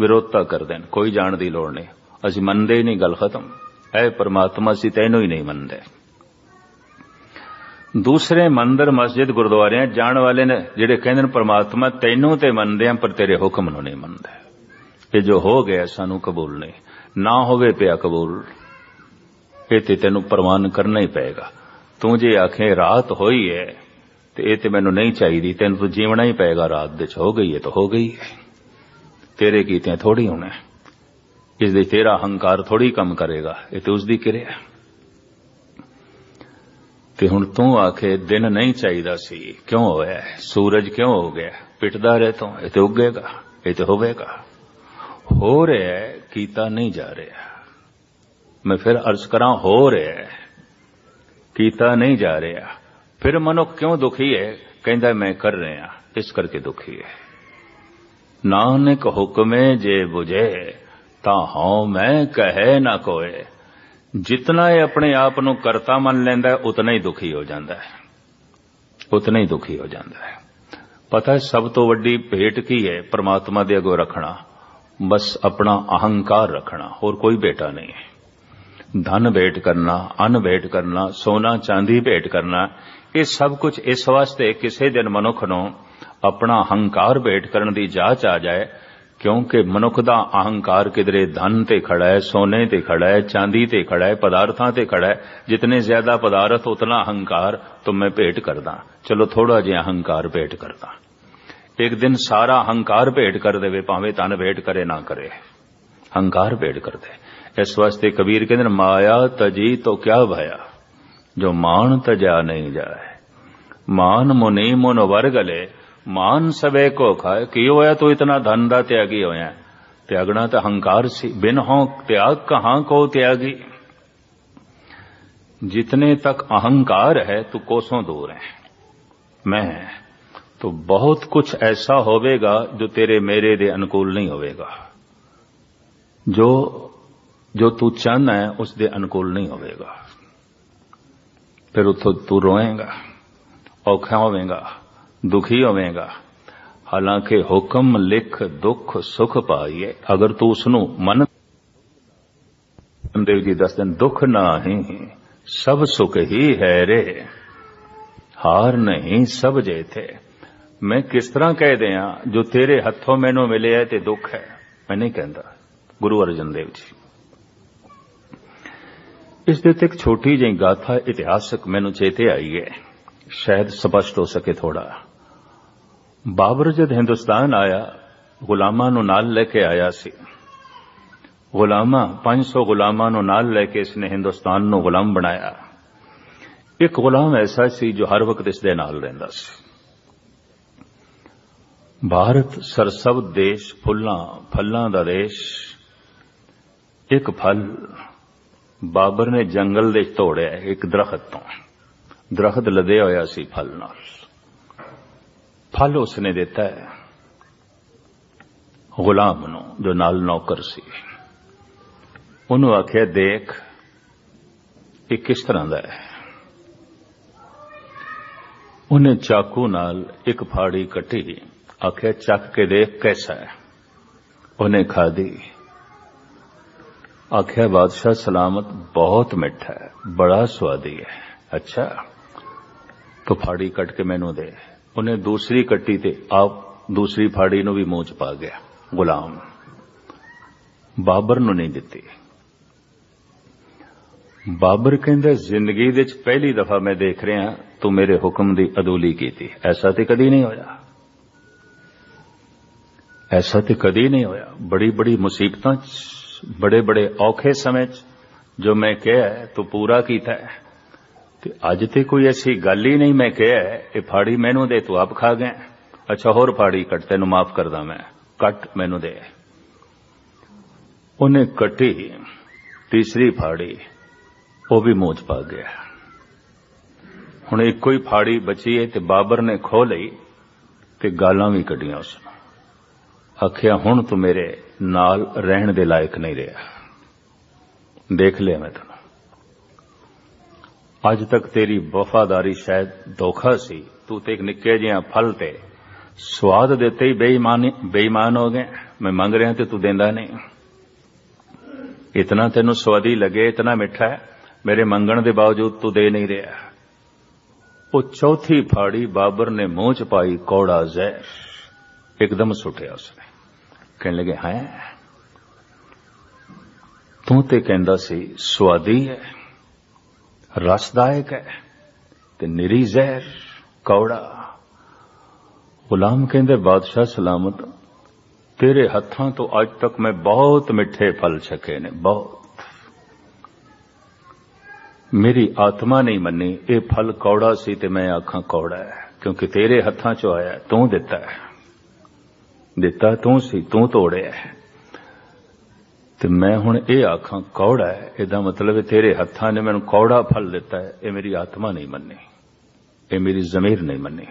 A: ਵਿਰੋਧਤਾ ਕਰਦੇ ਨੇ, ਕੋਈ ਜਾਣ ਦੀ ਲੋੜ ਨਹੀਂ। ਅਸੀਂ ਮੰਨਦੇ ਹੀ ਨਹੀਂ, ਗੱਲ ਖਤਮ। ਐ ਪਰਮਾਤਮਾ ਸੀ ਤੈਨੂੰ ਹੀ ਨਹੀਂ ਮੰਨਦੇ। ਦੂਸਰੇ ਮੰਦਰ, ਮਸਜਿਦ, ਗੁਰਦੁਆਰਿਆਂ ਜਾਣ ਵਾਲੇ ਨੇ, ਜਿਹੜੇ ਕਹਿੰਦੇ ਨੇ, ਪਰਮਾਤਮਾ ਤੈਨੂੰ ਤੇ ਮੰਨਦੇ ਆ, ਪਰ ਤੇਰੇ ਹੁਕਮ ਨੂੰ ਨਹੀਂ ਮੰਨਦੇ। ਇਹ ਜੋ ਹੋ ਗਿਆ ਸਾਨੂੰ ਕਬੂਲ ਨਹੀਂ। ਨਾ ਹੋਵੇ ਪਿਆ ਕਬੂਲ, ਇਹ ਤੇ ਤੈਨੂੰ ਪ੍ਰਵਾਨ ਕਰਨਾ ਹੀ ਪਏਗਾ। ਤੂੰ ਜੇ ਆਖੇ ਰਾਤ ਹੋਈ ਹੈ ਤੇ ਇਹ ਤੇ ਮੈਨੂੰ ਨਹੀਂ ਚਾਹੀਦੀ, ਤੈਨੂੰ ਤਾਂ ਜੀਵਣਾ ਹੀ ਪਏਗਾ, ਰਾਤ ਦੇ ਚ ਹੋ ਗਈ ਹੈ ਤਾਂ ਹੋ ਗਈ ਹੈ ਤੇਰੇ ਕੀਤੇ ਥੋੜੀ ਹੋਣਾ ਇਸ ਦੇ ਤੇਰਾ ਹੰਕਾਰ ਥੋੜੀ ਕੰਮ ਕਰੇਗਾ, ਇਹ ਤੇ ਉਸ ਦੀ ਕਿਰਿਆ ਤੇ ਹੁਣ ਤੂੰ ਆਖੇ ਦਿਨ ਨਹੀਂ ਚਾਹੀਦਾ ਸੀ, ਕਿਉਂ ਹੋਇਆ ਸੂਰਜ ਕਿਉਂ ਹੋ ਗਿਆ ਪਿਟਦਾ ਰਹੇ ਤੂੰ, ਇਹ ਤੇ ਉੱਗੇਗਾ, ਇਹ ਤੇ ਹੋਵੇਗਾ। ਹੋ ਰਿਹਾ ਕੀਤਾ ਨਹੀਂ ਜਾ ਰਿਹਾ। ਮੈਂ ਫਿਰ ਅਰਜ਼ ਕਰਾਂ, ਹੋ ਰਿਹਾ ਕੀਤਾ ਨਹੀਂ ਜਾ ਰਿਹਾ। ਫਿਰ ਮਨੁੱਖ ਕਿਉਂ ਦੁਖੀ ਹੈ? ਕਹਿੰਦਾ, ਮੈਂ ਕਰ ਰਿਹਾ ਇਸ ਕਰਕੇ ਦੁਖੀ ਹੈ। ਨਾਨਕ ਹੁਕਮੇ ਜੇ ਬੁਝੇ, ਤਾਂ ਹਉ ਮੈਂ ਕਹੇ ਨਾ ਕੋਏ। ਜਿਤਨਾ ਇਹ ਆਪਣੇ ਆਪ ਨੂੰ ਕਰਤਾ ਮੰਨ ਲੈਂਦਾ ਉਤਨਾ ਹੀ ਦੁਖੀ ਹੋ ਜਾਂਦਾ ਹੈ। ਉਤਨਾ ਹੀ ਦੁਖੀ ਹੋ ਜਾਂਦਾ ਹੈ। ਪਤਾ ਹੈ, ਸਭ ਤੋਂ ਵੱਡੀ ਭੇਟ ਕੀ ਹੈ? ਪ੍ਰਮਾਤਮਾ ਦੇ ਅੱਗੇ ਰੱਖਣਾ। ਬਸ ਆਪਣਾ ਅਹੰਕਾਰ ਰੱਖਣਾ, ਹੋਰ ਕੋਈ ਭੇਟਾ ਨਹੀਂ। ਹੈ ਧਨ ਭੇਟ ਕਰਨਾ, ਅਨ ਭੇਟ ਕਰਨਾ, ਸੋਨਾ ਚਾਂਦੀ ਭੇਟ ਕਰਨਾ, ਇਹ ਸਭ ਕੁਝ ਇਸ ਵਾਸਤੇ ਕਿਸੇ ਦਿਨ ਮਨੁੱਖ ਨੂੰ ਆਪਣਾ ਹੰਕਾਰ ਭੇਟ ਕਰਨ ਦੀ ਜਾਚ ਆ ਜਾਏ, ਕਿਉਂਕਿ ਮਨੁੱਖ ਦਾ ਅਹੰਕਾਰ ਕਿਧਰੇ ਧਨ ਤੇ ਖੜਾ ਹੈ, ਸੋਨੇ ਤੇ ਖੜਾ ਹੈ, ਚਾਂਦੀ ਤੇ ਖੜਾ ਹੈ, ਪਦਾਰਥਾਂ ਤੇ ਖੜਾ ਹੈ, ਜਿਤਨੇ ਜ਼ਿਆਦਾ ਪਦਾਰਥ, ਉਤਨਾ ਅਹੰਕਾਰ ਤੋਂ ਮੈਂ ਭੇਟ ਕਰਦਾ। ਚਲੋ ਥੋੜਾ ਜਿਹਾ ਅਹੰਕਾਰ ਭੇਟ ਕਰਦਾ। ਇੱਕ ਦਿਨ ਸਾਰਾ ਹੰਕਾਰ ਭੇਟ ਕਰ ਦੇਵੇ ਭਾਵੇਂ ਤਨ ਭੇਟ ਕਰੇ ਨਾ ਕਰੇ ਹੰਕਾਰ ਭੇਟ ਕਰਦੇ ਇਸ ਵਾਸਤੇ ਕਬੀਰ ਕਹਿੰਦੇ ਮਾਇਆ ਤਜੀ ਤੋ ਕਿਆ ਭਇਆ ਜੋ ਮਾਨ ਤਜਾ ਨਹੀਂ ਜਾਏ ਮਾਨ ਮੁਨੀ ਮੁਨ ਵਰਗਲੇ ਮਾਨ ਸਵੇ ਕੋ ਖਾਏ ਕੀ ਹੋਇਆ ਤੂੰ ਇਤਨਾ ਧਨ ਦਾ ਤਿਆਗੀ ਹੋਇਆ ਤਿਆਗਣਾ ਤਾਂ ਹੰਕਾਰ ਸੀ ਬਿਨ ਹੋ ਤਿਆਗ ਕਹਾਂ ਕੋ ਤਿਆਗੀ जितने तक अहंकार है तू कोसों दूर है मैं ਤੋ ਬਹੁਤ ਕੁਝ ਐਸਾ ਹੋਵੇਗਾ ਜੋ ਤੇਰੇ ਮੇਰੇ ਦੇ ਅਨੁਕੂਲ ਨਹੀਂ ਹੋਵੇਗਾ। ਜੋ ਜੋ ਤੂੰ ਚਾਹਨਾ ਹੈ, ਉਸ ਦੇ ਅਨੁਕੂਲ ਨਹੀਂ ਹੋਵੇਗਾ। ਫਿਰ ਉਥੋਂ ਤੂੰ ਰੋਏਗਾ, ਔਖਾ ਹੋਵੇਗਾ, ਦੁਖੀ ਹੋਵੇਗਾ। ਹਾਲਾਂਕਿ ਹੁਕਮ, ਲਿਖ, ਦੁੱਖ, ਸੁਖ ਪਾਈਏ। ਅਗਰ ਤੂੰ ਉਸ ਨੂੰ ਮੰਨ ਦੇਵ ਜੀ ਦੱਸਦੇ ਦੁੱਖ ਨਹੀਂ, ਸਭ ਸੁਖ ਹੀ ਹੈ ਰੇ। ਹਾਰ ਨਹੀਂ ਸਭ ਜੇਥੇ। ਮੈਂ ਕਿਸ ਤਰ੍ਹਾਂ ਕਹਿ ਦਿਆਂ, ਜੋ ਤੇਰੇ ਹੱਥੋਂ ਮੈਨੂੰ ਮਿਲਿਆ ਤੇ ਦੁੱਖ ਹੈ। ਮੈਂ ਨਹੀਂ ਕਹਿੰਦਾ, ਗੁਰੂ ਅਰਜਨ ਦੇਵ ਜੀ। ਇਸ ਦੇ ਤੇ ਇੱਕ ਛੋਟੀ ਜਿਹੀ ਗਾਥਾ ਇਤਿਹਾਸਕ ਮੈਨੂੰ ਚੇਤੇ ਆਈ ਹੈ। ਸ਼ਾਇਦ ਸਪਸ਼ਟ ਹੋ ਸਕੇ ਥੋੜਾ ਬਾਬਰ ਜਦ ਹਿੰਦੁਸਤਾਨ ਆਇਆ, ਗੁਲਾਮਾਂ ਨੂੰ ਨਾਲ ਲੈ ਕੇ ਆਇਆ ਸੀ। ਗੁਲਾਮਾਂ 500 ਗੁਲਾਮਾਂ ਨੂੰ ਨਾਲ ਲੈ ਕੇ ਇਸਨੇ ਹਿੰਦੁਸਤਾਨ ਨੂੰ ਗੁਲਾਮ ਬਣਾਇਆ। ਇੱਕ ਗੁਲਾਮ ਐਸਾ ਸੀ ਜੋ ਹਰ ਵਕਤ ਇਸ ਦੇ ਨਾਲ ਰਹਿੰਦਾ ਸੀ। ਭਾਰਤ ਸਰਸਵ ਦੇਸ਼ ਫੁੱਲਾਂ, ਫਲਾਂ ਦਾ ਦੇਸ਼। ਇੱਕ ਫਲ ਬਾਬਰ ਨੇ ਜੰਗਲ ਦੇ ਤੋੜਿਆ, ਇੱਕ ਦਰਖਤ ਤੋਂ। ਦਰਖਤ ਲਦਿਆ ਹੋਇਆ ਸੀ ਫਲ ਨਾਲ। ਫਲ ਉਸਨੇ ਦਿੱਤਾ ਹੈ। ਗੁਲਾਮ ਨੂੰ, ਜੋ ਨਾਲ ਨੌਕਰ ਸੀ। ਉਹਨੂੰ ਆਖਿਆ, ਦੇਖ, ਇਹ ਕਿਸ ਤਰ੍ਹਾਂ ਦਾ ਹੈ? ਉਹਨੇ ਚਾਕੂ ਨਾਲ ਇੱਕ ਫਾੜੀ ਕੱਟੀ ਆਖਿਆ ਚੱਕ ਕੇ ਦੇਖ ਕੈਸਾ ਹੈ। ਉਹਨੇ ਖਾਦੀ ਆਖਿਆ ਬਾਦਸ਼ਾਹ, ਸਲਾਮਤ ਬਹੁਤ ਮਿੱਠਾ ਹੈ, ਬੜਾ ਸਵਾਦੀ ਹੈ। ਅੱਛਾ, ਤੋ ਫਾੜੀ ਕੱਟ ਕੇ ਮੈਨੂੰ ਦੇ। ਉਹਨੇ ਦੂਸਰੀ ਕੱਟੀ ਤੇ ਆਪ ਦੂਸਰੀ ਫਾੜੀ ਨੂੰ ਵੀ ਮੂੰਹ ਚ ਪਾ ਗਿਆ, ਗੁਲਾਮ। ਬਾਬਰ ਨੂੰ ਨਹੀਂ ਦਿੱਤੀ। ਬਾਬਰ ਕਹਿੰਦਾ, ਜ਼ਿੰਦਗੀ ਵਿੱਚ ਪਹਿਲੀ ਦਫਾ ਮੈਂ ਦੇਖ ਰਿਹਾ, ਤੂੰ ਮੇਰੇ ਹੁਕਮ ਦੀ ਅਦੂਲੀ ਕੀਤੀ। ਐਸਾ ਤੇ ਕਦੀ ਨਹੀਂ ਹੋਇਆ। ਐਸਾ ਤੇ ਕਦੀ ਨਹੀਂ ਹੋਇਆ। ਬੜੀ ਬੜੀ ਮੁਸੀਬਤਾਂ ਚ, ਬੜੇ ਬੜੇ ਔਖੇ ਸਮੇਂ ਚ ਜੋ ਮੈਂ ਕਿਹਾ ਤੂੰ ਪੂਰਾ ਕੀਤਾ ਤੇ ਅੱਜ ਤੇ ਕੋਈ ਐਸੀ ਗੱਲ ਹੀ ਨਹੀਂ ਮੈਂ ਕਿਹਾ ਇਹ ਫਾੜੀ ਮੈਨੂੰ ਦੇ, ਤੂੰ ਆਪ ਖਾ ਗਿਆ ਅੱਛਾ, ਹੋਰ ਫਾੜੀ ਕੱਟ, ਤੈਨੂੰ ਮਾਫ ਕਰਦਾ ਮੈਂ। ਕੱਟ ਮੈਨੂੰ ਦੇ। ਉਹਨੇ ਕੱਟੀ, ਤੀਸਰੀ ਫਾੜੀ, ਉਹ ਵੀ ਮੂੰਹ ਚ ਪਾ ਗਿਆ। ਹੁਣ ਇੱਕੋ ਹੀ ਫਾੜੀ ਬਚੀ ਹੈ ਤੇ ਬਾਬਰ ਨੇ ਖੋ ਲਈ ਤੇ ਗਾਲਾਂ ਵੀ ਕੱਢੀਆਂ ਉਸ ਆਖਿਆ, ਹੁਣ ਤੂੰ ਮੇਰੇ ਨਾਲ ਰਹਿਣ ਦੇ ਲਾਇਕ ਨਹੀਂ ਰਿਹਾ। ਦੇਖ ਲਿਆ ਮੈਂ ਤੈਨੂੰ। ਅੱਜ ਤੱਕ ਤੇਰੀ ਵਫਾਦਾਰੀ ਸ਼ਾਇਦ ਧੋਖਾ ਸੀ। ਤੂੰ ਤੇ ਇੱਕ ਨਿੱਕੇ ਜਿਹਾ ਫਲ ਤੇ ਸਵਾਦ ਦਿੱਤੇ ਹੀ ਬੇਈਮਾਨ ਬੇਈਮਾਨ ਹੋ ਗਏ ਮੈਂ ਮੰਗ ਰਿਹਾ ਤੇ ਤੂੰ ਦਿੰਦਾ ਨਹੀਂ। ਇਤਨਾ ਤੈਨੂੰ ਸਵਾਦੀ ਲੱਗੇ, ਇਤਨਾ ਮਿੱਠਾ ਹੈ। ਮੇਰੇ ਮੰਗਣ ਦੇ ਬਾਵਜੂਦ ਤੂੰ ਦੇ ਨਹੀਂ ਰਿਹਾ। ਉਹ ਚੌਥੀ ਫਾੜੀ ਬਾਬਰ ਨੇ ਮੂੰਹ ਚ ਪਾਈ ਕੌੜਾ ਜ਼ਹਿਰ। ਇੱਕਦਮ ਸੁੱਟਿਆ ਉਸਨੇ। ਕਹਿਣ ਲੱਗੇ, ਹੈ? ਤੂੰ ਤੇ ਕਹਿੰਦਾ ਸੀ ਸਵਾਦੀ ਹੈ ਰਸਦਾਇਕ ਹੈ ਤੇ ਨਿਰੀ ਜ਼ਹਿਰ, ਕੌੜਾ। ਗੁਲਾਮ ਕਹਿੰਦੇ, ਬਾਦਸ਼ਾਹ ਸਲਾਮਤ, ਤੇਰੇ ਹੱਥਾਂ ਤੋਂ ਅੱਜ ਤੱਕ ਮੈਂ ਬਹੁਤ ਮਿੱਠੇ ਫਲ ਛਕੇ ਨੇ, ਬਹੁਤ। ਮੇਰੀ ਆਤਮਾ ਨਹੀਂ ਮੰਨੀ, ਇਹ ਫਲ ਕੌੜਾ ਸੀ ਤੇ ਮੈਂ ਆਖਾਂ ਕੌੜਾ ਹੈ ਕਿਉਂਕਿ ਤੇਰੇ ਹੱਥਾਂ 'ਚੋਂ ਆਇਆ, ਤੂੰ ਦਿੱਤਾ ਹੈ ਦਿੱਤਾ, ਤੂੰ ਸੀ, ਤੂੰ ਤੋੜਿਆ ਤੇ ਮੈਂ ਹੁਣ ਇਹ ਆਖਾਂ, ਕੌੜਾ ਹੈ। ਇਹਦਾ ਮਤਲਬ ਹੈ ਤੇਰੇ ਹੱਥਾਂ ਨੇ ਮੈਨੂੰ ਕੌੜਾ ਫਲ ਦਿੱਤਾ ਹੈ। ਇਹ ਮੇਰੀ ਆਤਮਾ ਨਹੀਂ ਮੰਨੀ। ਇਹ ਮੇਰੀ ਜ਼ਮੀਰ ਨਹੀਂ ਮੰਨੀ।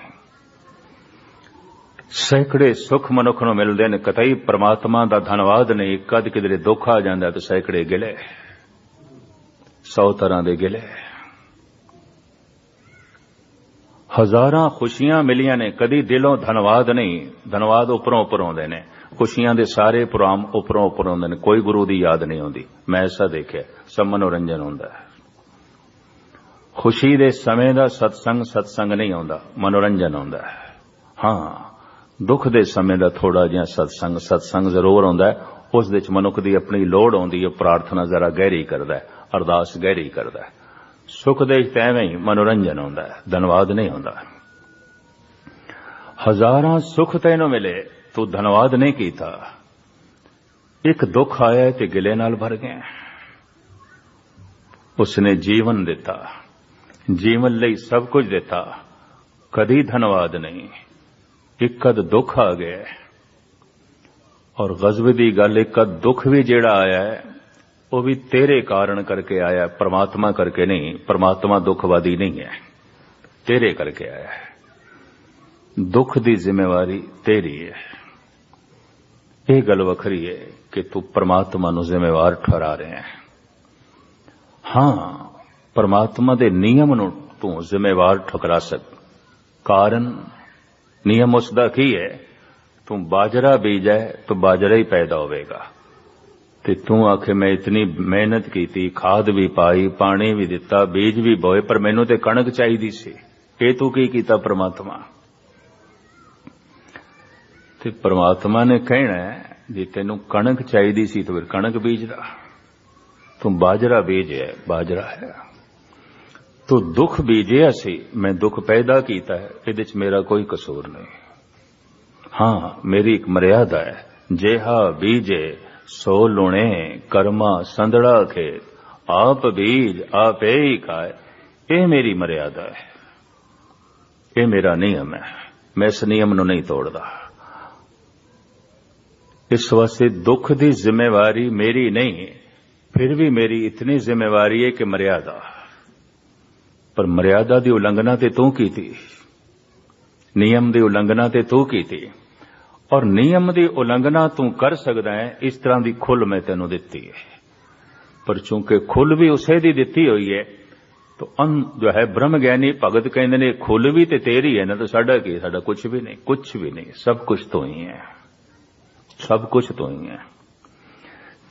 A: ਸੈਂਕੜੇ ਸੁਖ ਮਨੁੱਖ ਨੂੰ ਮਿਲਦੇ ਨੇ, ਕਤਈ ਪ੍ਰਮਾਤਮਾ ਦਾ ਧੰਨਵਾਦ ਨਹੀਂ। ਕਦ ਕਿਧਰੇ ਦੁੱਖ ਆ ਜਾਂਦਾ ਤੇ ਸੈਂਕੜੇ ਗਿਲੇ। ਸੌ ਤਰ੍ਹਾਂ ਦੇ ਗਿਲੇ। ਹਜ਼ਾਰਾਂ ਖੁਸ਼ੀਆਂ ਮਿਲੀਆਂ ਨੇ, ਕਦੀ ਦਿਲੋਂ ਧੰਨਵਾਦ ਨਹੀਂ, ਧੰਨਵਾਦ ਉਪਰੋਂ ਉਪਰ ਆਉਂਦੇ ਨੇ। ਖੁਸ਼ੀਆਂ ਦੇ ਸਾਰੇ ਪ੍ਰੋਗਰਾਮ ਉਪਰੋਂ ਉਪਰ ਆਉਂਦੇ ਨੇ, ਕੋਈ ਗੁਰੂ ਦੀ ਯਾਦ ਨਹੀਂ ਆਉਂਦੀ। ਮੈਂ ਐਸਾ ਦੇਖਿਆ, ਸਭ ਮਨੋਰੰਜਨ ਹੁੰਦਾ ਹੈ। ਖੁਸ਼ੀ ਦੇ ਸਮੇਂ ਦਾ ਸਤਸੰਗ ਸਤਸੰਗ ਨਹੀਂ ਆਉਂਦਾ, ਮਨੋਰੰਜਨ ਆਉਂਦਾ ਹੈ। ਹਾਂ, ਦੁੱਖ ਦੇ ਸਮੇਂ ਦਾ ਥੋੜਾ ਜਿਹਾ ਸਤਸੰਗ ਸਤਸੰਗ ਜ਼ਰੂਰ ਆਉਂਦਾ ਹੈ। ਉਸ ਵਿੱਚ ਮਨੁੱਖ ਦੀ ਆਪਣੀ ਲੋੜ ਆਉਂਦੀ ਹੈ, ਪ੍ਰਾਰਥਨਾ ਜ਼ਰਾ ਗਹਿਰੀ ਕਰਦਾ ਹੈ, ਅਰਦਾਸ ਗਹਿਰੀ ਕਰਦਾ ਹੈ। ਸੁਖ ਦੇ ਤੈਵੇਂ ਹੀ ਮਨੋਰੰਜਨ ਹੁੰਦਾ ਹੈ, ਧੰਨਵਾਦ ਨਹੀਂ ਹੁੰਦਾ। ਹਜ਼ਾਰਾਂ ਸੁਖ ਤੈਨੂੰ ਮਿਲੇ, ਤੂੰ ਧੰਨਵਾਦ ਨਹੀਂ ਕੀਤਾ। ਇੱਕ ਦੁੱਖ ਆਇਆ ਤੇ ਗਿਲੇ ਨਾਲ ਭਰ ਗਏ ਉਸਨੇ ਜੀਵਨ ਦਿੱਤਾ। ਜੀਵਨ ਲਈ ਸਭ ਕੁਝ ਦਿੱਤਾ। ਕਦੀ ਧੰਨਵਾਦ ਨਹੀਂ। ਇੱਕ ਅਦ ਦੁੱਖ ਆ ਗਿਆ। ਔਰ ਗਜ਼ਬ ਦੀ ਗੱਲ ਇੱਕ ਅਦ ਦੁੱਖ ਵੀ ਜਿਹੜਾ ਆਇਆ ਹੈ ਉਹ ਵੀ ਤੇਰੇ ਕਾਰਨ ਕਰਕੇ ਆਇਆ ਪਰਮਾਤਮਾ ਕਰਕੇ ਨਹੀਂ, ਪਰਮਾਤਮਾ ਦੁੱਖਵਾਦੀ ਨਹੀਂ ਹੈ। ਤੇਰੇ ਕਰਕੇ ਆਇਆ ਹੈ। ਦੁੱਖ ਦੀ ਜ਼ਿੰਮੇਵਾਰੀ ਤੇਰੀ ਹੈ। ਇਹ ਗੱਲ ਵੱਖਰੀ ਹੈ ਕਿ ਤੂੰ ਪ੍ਰਮਾਤਮਾ ਨੂੰ ਜ਼ਿੰਮੇਵਾਰ ਠਹਿਰਾ ਰਿਹਾ ਹੈ। ਹਾਂ, ਪਰਮਾਤਮਾ ਦੇ ਨਿਯਮ ਨੂੰ ਤੂੰ ਜ਼ਿੰਮੇਵਾਰ ਠੁਕਰਾ ਸਕ, ਕਾਰਨ, ਨਿਯਮ ਉਸ ਦਾ ਕੀ ਹੈ? ਤੂੰ ਬਾਜਰਾ ਬੀਜੈ, ਤਾਂ ਬਾਜਰਾ ਹੀ ਪੈਦਾ ਹੋਵੇਗਾ। ਤੇ ਤੂੰ ਆਖੇ, ਮੈਂ ਇਤਨੀ ਮਿਹਨਤ ਕੀਤੀ, ਖਾਦ ਵੀ ਪਾਈ, ਪਾਣੀ ਵੀ ਦਿੱਤਾ, ਬੀਜ ਵੀ ਬੋਏ, ਪਰ ਮੈਨੂੰ ਤੇ ਕਣਕ ਚਾਹੀਦੀ ਸੀ। ਇਹ ਤੂੰ ਕੀ ਕੀਤਾ ਪ੍ਰਮਾਤਮਾ? ਤੇ ਪ੍ਰਮਾਤਮਾ ਨੇ ਕਹਿਣਾ, ਜੇ ਤੈਨੂੰ ਕਣਕ ਚਾਹੀਦੀ ਸੀ ਤਾਂ ਫਿਰ ਕਣਕ ਬੀਜਦਾ ਤੂੰ ਬਾਜਰਾ ਬੀਜਿਆ, ਬਾਜਰਾ ਹੈ। ਤੂੰ ਦੁੱਖ ਬੀਜਿਆ ਸੀ, ਮੈਂ ਦੁੱਖ ਪੈਦਾ ਕੀਤਾ ਹੈ, ਇਹਦੇ ਚ ਮੇਰਾ ਕੋਈ ਕਸੂਰ ਨਹੀਂ। ਹਾਂ, ਮੇਰੀ ਇੱਕ ਮਰਿਆਦਾ ਹੈ ਜਿਹਾ ਬੀਜੇ ਸੋ ਲੁਣੇ ਕਰਮਾ ਸੰਦੜਾ ਖੇਤ, ਆਪ ਬੀਜ ਆਪੇ ਹੀ ਖਾਏ। ਇਹ ਮੇਰੀ ਮਰਿਆਦਾ ਹੈ। ਇਹ ਮੇਰਾ ਨਿਯਮ ਹੈ। ਮੈਂ ਇਸ ਨਿਯਮ ਨੂੰ ਨਹੀਂ ਤੋੜਦਾ। ਇਸ ਵਾਸਤੇ ਦੁੱਖ ਦੀ ਜ਼ਿੰਮੇਵਾਰੀ ਮੇਰੀ ਨਹੀਂ ਫਿਰ ਵੀ ਮੇਰੀ ਇਤਨੀ ਜ਼ਿੰਮੇਵਾਰੀ ਹੈ ਕਿ ਮਰਿਆਦਾ। ਪਰ ਮਰਿਆਦਾ ਦੀ ਉਲੰਘਣਾ ਤੇ ਤੂੰ ਕੀਤੀ। ਨਿਯਮ ਦੀ ਉਲੰਘਣਾ ਤੇ ਤੂੰ ਕੀਤੀ। ਔਰ ਨਿਯਮ ਦੀ ਉਲੰਘਣਾ ਤੂੰ ਕਰ ਸਕਦਾ ਹੈ, ਇਸ ਤਰ੍ਹਾਂ ਦੀ ਖੁੱਲ ਮੈਂ ਤੈਨੂੰ ਦਿੱਤੀ ਹੈ। ਪਰ ਚੂੰਕਿ ਖੁੱਲ ਵੀ ਉਸੇ ਦੀ ਦਿੱਤੀ ਹੋਈ ਹੈ, ਤੋ ਅਨ ਜੋ ਹੈ ਬ੍ਰਹਮ ਗਿਆਨੀ ਭਗਤ ਕਹਿੰਦੇ ਨੇ ਖੁੱਲ ਵੀ ਤੇ ਤੇਰੀ ਹੈ, ਨਾ ਤਾਂ ਸਾਡਾ ਕੀ ਸਾਡਾ ਕੁਝ ਵੀ ਨਹੀਂ ਕੁਝ ਵੀ ਨਹੀਂ, ਸਭ ਕੁਝ ਤੋਂ ਹੀ ਹੈ। ਸਭ ਕੁਝ ਤੋਂ ਹੀ ਹੈ।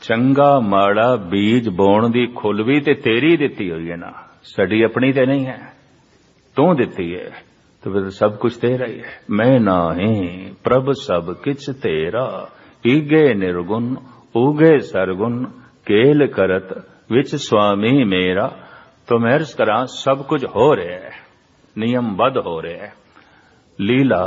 A: ਚੰਗਾ ਮਾੜਾ ਬੀਜ ਬੋਣ ਦੀ ਖੁੱਲ ਵੀ ਤੇ ਤੇਰੀ ਦਿੱਤੀ ਹੋਈ ਹੈ ਨਾ, ਸਾਡੀ ਆਪਣੀ ਤੇ ਨਹੀਂ ਹੈ। ਤੂੰ ਦਿੱਤੀ ਹੈ। तो फिर सब कुछ तेरा ही है मैं नाही प्रभ सब किच तेरा ईगे निर्गुण उगे सरगुण केल करत विच स्वामी मेरा तो मैं अर्ज करा सब कुछ हो रहा है नियम बद हो रहा है लीला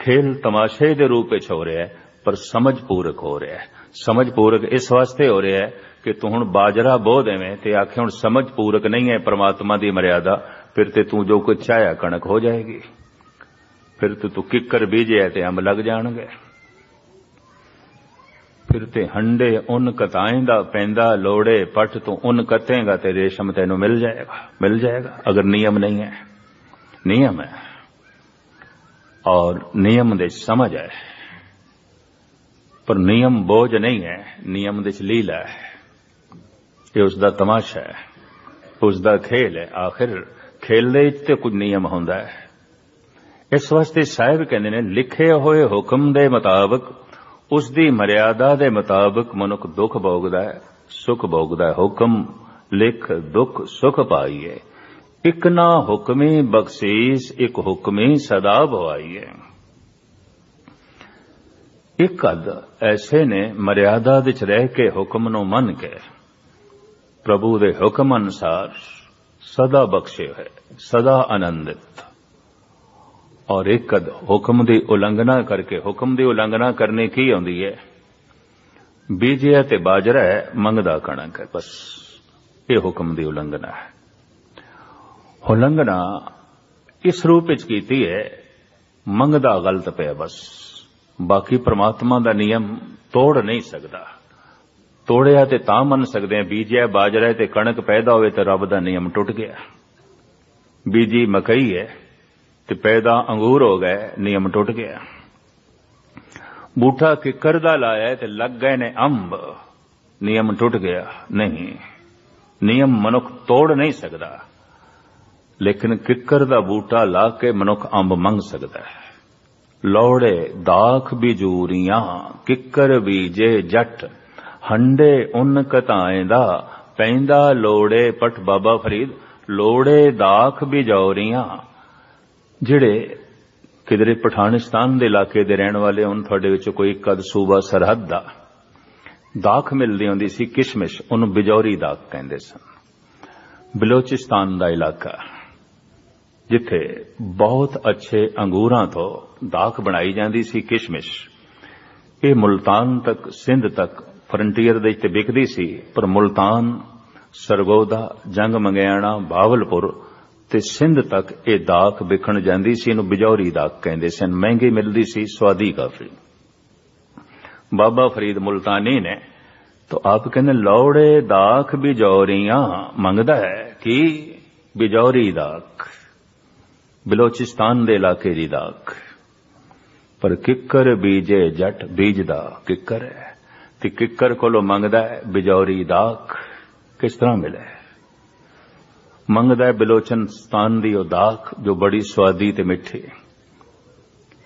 A: खेल तमाशे ਦੇ ਰੂਪ ਵਿੱਚ ਹੋ ਰਿਹਾ ਹੈ ਪਰ ਸਮਝ ਪੂਰਕ ਹੋ ਰਿਹਾ ਹੈ ਸਮਝ ਪੂਰਕ ਇਸ ਵਾਸਤੇ ਹੋ ਰਿਹਾ ਹੈ ਕਿ ਤੂੰ ਹੁਣ ਬਾਜਰਾ ਬੋ ਦੇਵੇਂ ਤੇ ਆਖੇ ਹੁਣ ਸਮਝ ਪੂਰਕ ਨਹੀਂ ਹੈ ਪ੍ਰਮਾਤਮਾ ਦੀ ਮਰਿਆਦਾ ਫਿਰ ਤੇ ਤੂੰ ਜੋ ਕੁਝ ਚਾਹਿਆ ਕਣਕ ਹੋ ਜਾਏਗੀ ਫਿਰ ਤੇ ਤੂੰ ਕਿੱਕਰ ਬੀਜਿਆ ਤੇ ਅੰਬ ਲੱਗ ਜਾਣਗੇ ਫਿਰ ਤੇ ਹੰਡੇ ਉਨ ਕਤਾਏਂਦਾ ਪੈਂਦਾ ਲੋੜੇ ਪੱਟ ਤੂੰ ਉਨ ਕਤੇਗਾ ਤੇ ਰੇਸ਼ਮ ਤੈਨੂੰ ਮਿਲ ਜਾਏਗਾ ਮਿਲ ਜਾਏਗਾ ਅਗਰ ਨਿਯਮ ਨਹੀਂ ਹੈ ਨਿਯਮ ਹੈ ਔਰ ਨਿਯਮ ਦੇ ਸਮਝ ਹੈ ਪਰ ਨਿਯਮ ਬੋਝ ਨਹੀਂ ਹੈ ਨਿਯਮ ਦੇ ਚ ਲੀਲਾ ਹੈ ਇਹ ਉਸ ਦਾ ਤਮਾਸ਼ਾ ਹੈ ਉਸ ਦਾ ਖੇਲ ਹੈ ਆਖਿਰ ਖੇਲ ਦੇ ਵਿੱਚ ਤੇ ਕੁਝ ਨਿਯਮ ਹੁੰਦਾ ਹੈ। ਇਸ ਵਾਸਤੇ ਸਾਹਿਬ ਕਹਿੰਦੇ ਨੇ, ਲਿਖੇ ਹੋਏ ਹੁਕਮ ਦੇ ਮੁਤਾਬਕ ਉਸ ਦੀ ਮਰਿਆਦਾ ਦੇ ਮੁਤਾਬਕ ਮਨੁੱਖ ਦੁੱਖ ਭੋਗਦਾ ਹੈ, ਸੁਖ ਭੋਗਦਾ ਹੈ। ਹੁਕਮ, ਲਿਖ, ਦੁੱਖ, ਸੁਖ ਪਾਈਏ। ਇਕ ਨਾ ਹੁਕਮੀ ਬਖਸ਼ੀਸ਼, ਇਕ ਹੁਕਮੀ ਸਦਾ ਭਵਾਈਏ। ਇੱਕ ਅਦ ਐਸੇ ਨੇ ਮਰਿਆਦਾ ਵਿੱਚ ਰਹਿ ਕੇ ਹੁਕਮ ਨੂੰ ਮੰਨ ਕੇ, ਪ੍ਰਭੂ ਦੇ ਹੁਕਮ ਅਨੁਸਾਰ ਸਦਾ ਬਖਸ਼ੇ ਹੈ ਸਦਾ ਆਨੰਦਿਤ। ਔਰ ਇੱਕ ਅਦ ਹੁਕਮ ਦੀ ਉਲੰਘਣਾ ਕਰਕੇ, ਹੁਕਮ ਦੀ ਉਲੰਘਣਾ ਕਰਨੇ ਕੀ ਆਉਂਦੀ ਹੈ? ਬੀਜਿਆ ਤੇ ਬਾਜਰਾ ਹੈ, ਮੰਗਦਾ ਕਣਕ ਹੈ, ਬਸ ਇਹ ਹੁਕਮ ਦੀ ਉਲੰਘਣਾ ਹੈ। ਉਲੰਘਣਾ ਇਸ ਰੂਪ ਵਿੱਚ ਕੀਤੀ ਹੈ, ਮੰਗਦਾ ਗਲਤ ਪਿਆ ਬਸ। ਬਾਕੀ ਪ੍ਰਮਾਤਮਾ ਦਾ ਨਿਯਮ ਤੋੜ ਨਹੀਂ ਸਕਦਾ। ਤੋੜਿਆ ਤੇ ਤਾਂ ਮੰਨ ਸਕਦੇ ਆ ਬੀਜਿਆ ਬਾਜਰਾ ਤੇ ਕਣਕ ਪੈਦਾ ਹੋਵੇ ਤਾਂ ਰੱਬ ਦਾ ਨਿਯਮ ਟੁੱਟ ਗਿਆ। ਬੀਜੀ ਮਕਈ ਹੈ ਤੇ ਪੈਦਾ ਅੰਗੂਰ ਹੋ ਗਏ, ਨਿਯਮ ਟੁੱਟ ਗਿਆ। ਬੂਠਾ ਕਿੱਕਰ ਦਾ ਲਾਇਆ ਤੇ ਲੱਗ ਗਏ ਨੇ ਅੰਬ, ਨਿਯਮ ਟੁੱਟ ਗਿਆ। ਨਹੀਂ, ਨਿਯਮ ਮਨੁੱਖ ਤੋੜ ਨਹੀਂ ਸਕਦਾ। ਲੇਕਿਨ ਕਿੱਕਰ ਦਾ ਬੂਟਾ ਲਾ ਕੇ ਮਨੁੱਖ ਅੰਬ ਮੰਗ ਸਕਦਾ ਹੈ। ਲੋੜੇ ਦਾਖ ਬਿਜੂਰੀਆਂ, ਕਿੱਕਰ ਬੀਜੇ ਜੱਟ। ਹੰਡੇ ਉਨ ਕਤਾਏ ਦਾ, ਪੈਂਦਾ ਲੋੜੇ ਪਟ ਬਾਬਾ ਫਰੀਦ, ਲੋੜੇ ਦਾਖ ਬਿਜੌਰੀਆਂ। ਜਿਹੜੇ ਕਿਦਰੇ ਪਠਾਨਿਸਤਾਨ ਦੇ ਇਲਾਕੇ ਦੇ ਰਹਿਣ ਵਾਲੇ ਹੁਣ ਤੁਹਾਡੇ ਵਿੱਚ ਕੋਈ ਕਦ ਸੂਬਾ ਸਰਹੱਦ ਦਾ। ਦਾਖ ਮਿਲਦੀ ਹੁੰਦੀ ਸੀ ਕਿਸ਼ਮਿਸ਼, ਉਹਨੂੰ ਬਿਜੌਰੀ ਦਾਖ ਕਹਿੰਦੇ ਸਨ। ਬਲੋਚਿਸਤਾਨ ਦਾ ਇਲਾਕਾ, ਜਿੱਥੇ ਬਹੁਤ ਅੱਛੇ ਅੰਗੂਰਾਂ ਤੋਂ ਦਾਖ ਬਣਾਈ ਜਾਂਦੀ ਸੀ ਕਿਸ਼ਮਿਸ਼। ਇਹ ਮੁਲਤਾਨ ਤੱਕ, ਸਿੰਧ ਤੱਕ ਫਰੰਟੀਅਰ ਦੇ ਤੇ ਵਿਕਦੀ ਸੀ ਪਰ ਮੁਲਤਾਨ, ਸਰਗੋਦਾ, ਜੰਗ ਮੰਗਿਆਣਾ, ਬਾਵਲਪੁਰ ਤੇ ਸਿੰਧ ਤੱਕ ਇਹ ਦਾਖ ਵਿਖਣ ਜਾਂਦੀ ਸੀ, ਇਹਨੂੰ ਬਿਜੌਰੀ ਦਾਖ ਕਹਿੰਦੇ ਸਨ। ਮਹਿੰਗੀ ਮਿਲਦੀ ਸੀ, ਸਵਾਦੀ ਕਾਫੀ। ਬਾਬਾ ਫਰੀਦ ਮੁਲਤਾਨੀ ਨੇ, ਤਾਂ ਆਪ ਕਹਿੰਦੇ, ਲੌੜੇ ਦਾਖ ਬਿਜੌਰੀਆਂ ਮੰਗਦਾ ਹੈ ਕਿ ਬਿਜੌਰੀ ਦਾਖ, ਬਲੋਚਿਸਤਾਨ ਦੇ ਇਲਾਕੇ ਦੀ ਦਾਖ। ਪਰ ਕਿੱਕਰ ਬੀਜੇ ਜੱਟ, ਬੀਜਦਾ ਕਿੱਕਰ ਹੈ। ਤੇ ਕਿੱਕਰ ਕੋਲੋਂ ਮੰਗਦਾ ਹੈ ਬਿਜੌਰੀ ਦਾਖ ਕਿਸ ਤਰ੍ਹਾਂ ਮਿਲੇ? ਮੰਗਦਾ ਹੈ ਬਿਲੋਚਿਸਤਾਨ ਦੀ ਉਹ ਦਾਖ ਜੋ ਬੜੀ ਸਵਾਦੀ ਤੇ ਮਿੱਠੀ।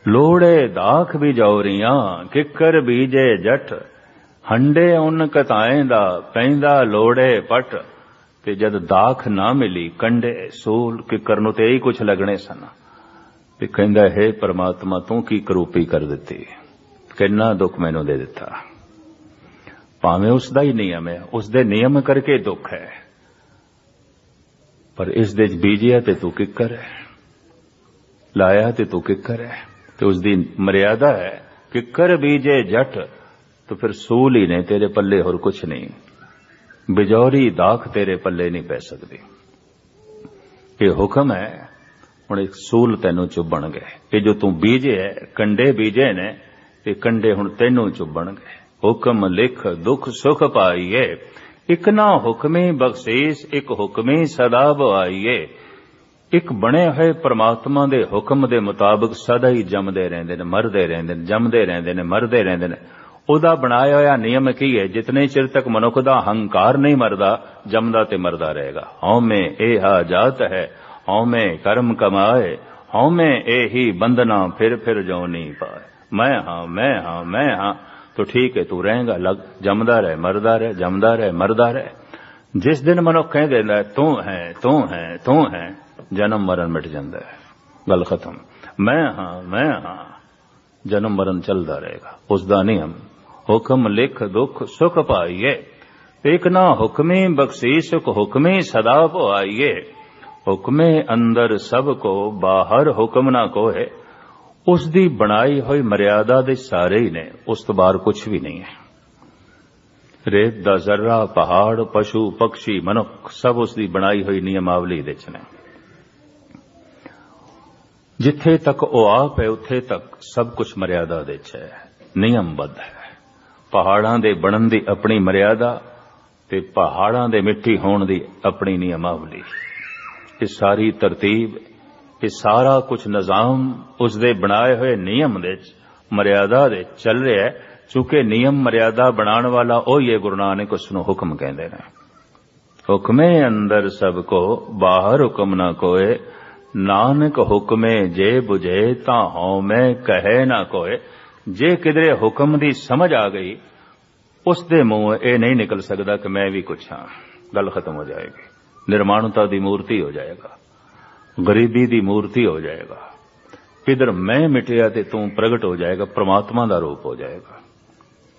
A: ਲੋੜੇ ਦਾਖ ਬਿਜੌਰੀਆਂ, ਕਿੱਕਰ ਬੀਜੇ ਜੱਟ ਹੰਡੇ ਉਨ ਕਤਾਏ ਦਾ, ਪੈਂਦਾ ਲੋੜੇ ਪਟ, ਤੇ ਜਦ ਦਾਖ ਨਾ ਮਿਲੀ, ਕੰਡੇ ਸੂਲ ਕਿੱਕਰ ਨੂੰ ਤੇ ਇਹੀ ਕੁਝ ਲੱਗਣੇ ਸਨ। ਤੇ ਕਹਿੰਦਾ, ਹੈ ਪਰਮਾਤਮਾ, ਤੂੰ ਕੀ ਕਰੂਪੀ ਕਰ ਦਿੱਤੀ? ਕਿੰਨਾ ਦੁੱਖ ਮੈਨੂੰ ਦੇ ਦਿੱਤਾ? ਭਾਵੇਂ ਉਸ ਦਾ ਹੀ ਨਿਯਮ ਹੈ, ਉਸ ਦੇ ਨਿਯਮ ਕਰਕੇ ਦੁੱਖ ਹੈ। ਪਰ ਇਸ ਦੇ ਬੀਜਿਆ ਤੇ ਤੂੰ ਕਿੱਕਰ ਹੈ। ਲਾਇਆ ਤੇ ਤੂੰ ਕਿੱਕਰ ਹੈ। ਤੇ ਉਸ ਦੀ ਮਰਿਆਦਾ ਹੈ, ਕਿੱਕਰ ਬੀਜੇ ਜੱਟ, ਤਾਂ ਫਿਰ ਸੂਲ ਹੀ ਨੇ ਤੇਰੇ ਪੱਲੇ ਹੋਰ ਕੁਝ ਨਹੀਂ। ਬਿਜੌਰੀ ਦਾਖ ਤੇਰੇ ਪੱਲੇ ਨਹੀਂ ਪੈ ਸਕਦੀ। ਇਹ ਹੁਕਮ ਹੈ, ਹੁਣ ਇੱਕ ਸੂਲ ਤੈਨੂੰ ਚੁੱਭਣ ਇਹ ਜੋ ਤੂੰ ਬੀਜੇ ਹੈ, ਕੰਡੇ ਬੀਜੇ ਨੇ, ਇਹ ਕੰਡੇ ਹੁਣ ਤੈਨੂੰ ਚੁੱਭਣਗੇ। ਹੁਕਮ ਲਿਖ ਦੁਖ ਸੁਖ ਪਾਈਏ। ਇਕ ਨਾ ਹੁਕਮੇ ਬਖਸ਼ੀਸ਼, ਇਕ ਹੁਕਮੇ ਸਦਾ ਬਵਾਈਏ ਇੱਕ ਬਣੇ ਹੋਏ ਪ੍ਰਮਾਤਮਾ ਦੇ ਹੁਕਮ ਦੇ ਮੁਤਾਬਕ ਸਦਾ ਹੀ ਜੰਮਦੇ ਰਹਿੰਦੇ ਨੇ, ਮਰਦੇ ਰਹਿੰਦੇ ਨੇ, ਜੰਮਦੇ ਰਹਿੰਦੇ ਨੇ, ਮਰਦੇ ਰਹਿੰਦੇ ਨੇ। ਉਹਦਾ ਬਣਾਇਆ ਹੋਇਆ ਨਿਯਮ ਕੀ ਹੈ? ਜਿਤਨੇ ਚਿਰ ਤੱਕ ਮਨੁੱਖ ਦਾ ਹੰਕਾਰ ਨਹੀਂ ਮਰਦਾ, ਜੰਮਦਾ ਤੇ ਮਰਦਾ ਰਹੇਗਾ। ਹਉਮੈ ਇਹ ਹਾ ਹੈ, ਹਉਮੈ ਕਰਮ ਕਮਾਏ, ਹਉਮੈ ਇਹੀ ਬੰਧਨਾ ਫਿਰ ਫਿਰ ਜੋ ਨਹੀਂ ਪਾਏ। ਮੈਂ ਹਾਂ ਮੈਂ ਹਾਂ ਮੈਂ ਹਾਂ। तो ठीक है तू रहेगा लग जमदा रहे मरदा रहे जमदा रहे मरदा रहे जिस दिन मनुख कह देता है तू है तू है तू है जन्म मरण मिट जाता है गल खत्म मैं हाँ मैं हाँ जन्म मरण चलता रहेगा उसका नियम हुक्म लिख दुख सुख पाइए एक ना हुक्मे बख्शीश हुक्मे सदा पाइए हुक्मे अंदर सब को बाहर हुक्म ना कोहे ਉਸ ਦੀ ਬਣਾਈ ਹੋਈ ਮਰਿਆਦਾ ਦੇ ਸਾਰੇ ਹੀ ਨੇ, ਉਸ ਤੋਂ ਬਾਹਰ ਕੁਝ ਵੀ ਨਹੀਂ ਹੈ। ਰੇਤ ਦਾ ਜ਼ਰਾ ਪਹਾੜ, ਪਸ਼ੂ, ਪੰਛੀ, ਮਨੁੱਖ, ਸਭ ਉਸ ਦੀ ਬਣਾਈ ਹੋਈ ਨਿਯਮਾਵਲੀ ਦੇ ਚ ਨੇ। ਜਿੱਥੇ ਤੱਕ ਉਹ ਆਪ ਹੈ, ਉੱਥੇ ਤੱਕ ਸਭ ਕੁਝ ਮਰਿਆਦਾ ਦੇ ਚ ਹੈ। ਨਿਯਮਬੱਧ ਹੈ। ਪਹਾੜਾਂ ਦੇ ਬਣਨ ਦੀ ਆਪਣੀ ਮਰਿਆਦਾ ਤੇ ਪਹਾੜਾਂ ਦੇ ਮਿੱਟੀ ਹੋਣ ਦੀ ਆਪਣੀ ਨਿਯਮਾਵਲੀ। ਇਹ ਸਾਰੀ ਤਰਤੀਬ ਇਹ ਸਾਰਾ ਕੁਝ ਨਿਜ਼ਾਮ ਉਸ ਦੇ ਬਣਾਏ ਹੋਏ ਨਿਯਮ ਦੇ ਮਰਿਆਦਾ ਦੇ ਚੱਲ ਰਿਹਾ ਹੈ, ਚੁੱਕੇ ਨਿਯਮ ਮਰਿਆਦਾ ਬਣਾਉਣ ਵਾਲਾ ਉਹ ਹੀ ਹੈ ਗੁਰੂ ਨਾਨਕ ਉਸ ਨੂੰ ਹੁਕਮ ਕਹਿੰਦੇ ਨੇ। ਹੁਕਮੇ ਅੰਦਰ ਸਭ ਕੋ, ਬਾਹਰ ਹੁਕਮ ਨਾ ਕੋਏ, ਨਾਨਕ ਹੁਕਮੇ ਜੇ 부ਝੇ ਤਾਂ ਹਉ ਮੈਂ ਕਹੇ ਨਾ ਕੋਏ। ਜੇ ਕਿਧਰੇ ਹੁਕਮ ਦੀ ਸਮਝ ਆ ਗਈ ਉਸ ਦੇ ਮੂੰਹ ਇਹ ਨਹੀਂ ਨਿਕਲ ਸਕਦਾ ਕਿ ਮੈਂ ਵੀ ਕੁਛ ਹਾਂ, ਗੱਲ ਖਤਮ ਹੋ ਜਾਏਗੀ, ਨਿਰਮਾਣਤਾ ਦੀ ਮੂਰਤੀ ਹੋ ਜਾਏਗਾ। ਗਰੀਬੀ ਦੀ ਮੂਰਤੀ ਹੋ ਜਾਏਗਾ। ਇਧਰ ਮੈਂ ਮਿਟਿਆ ਤੇ ਤੂੰ ਪ੍ਰਗਟ ਹੋ ਜਾਏਗਾ, ਪ੍ਰਮਾਤਮਾ ਦਾ ਰੂਪ ਹੋ ਜਾਏਗਾ,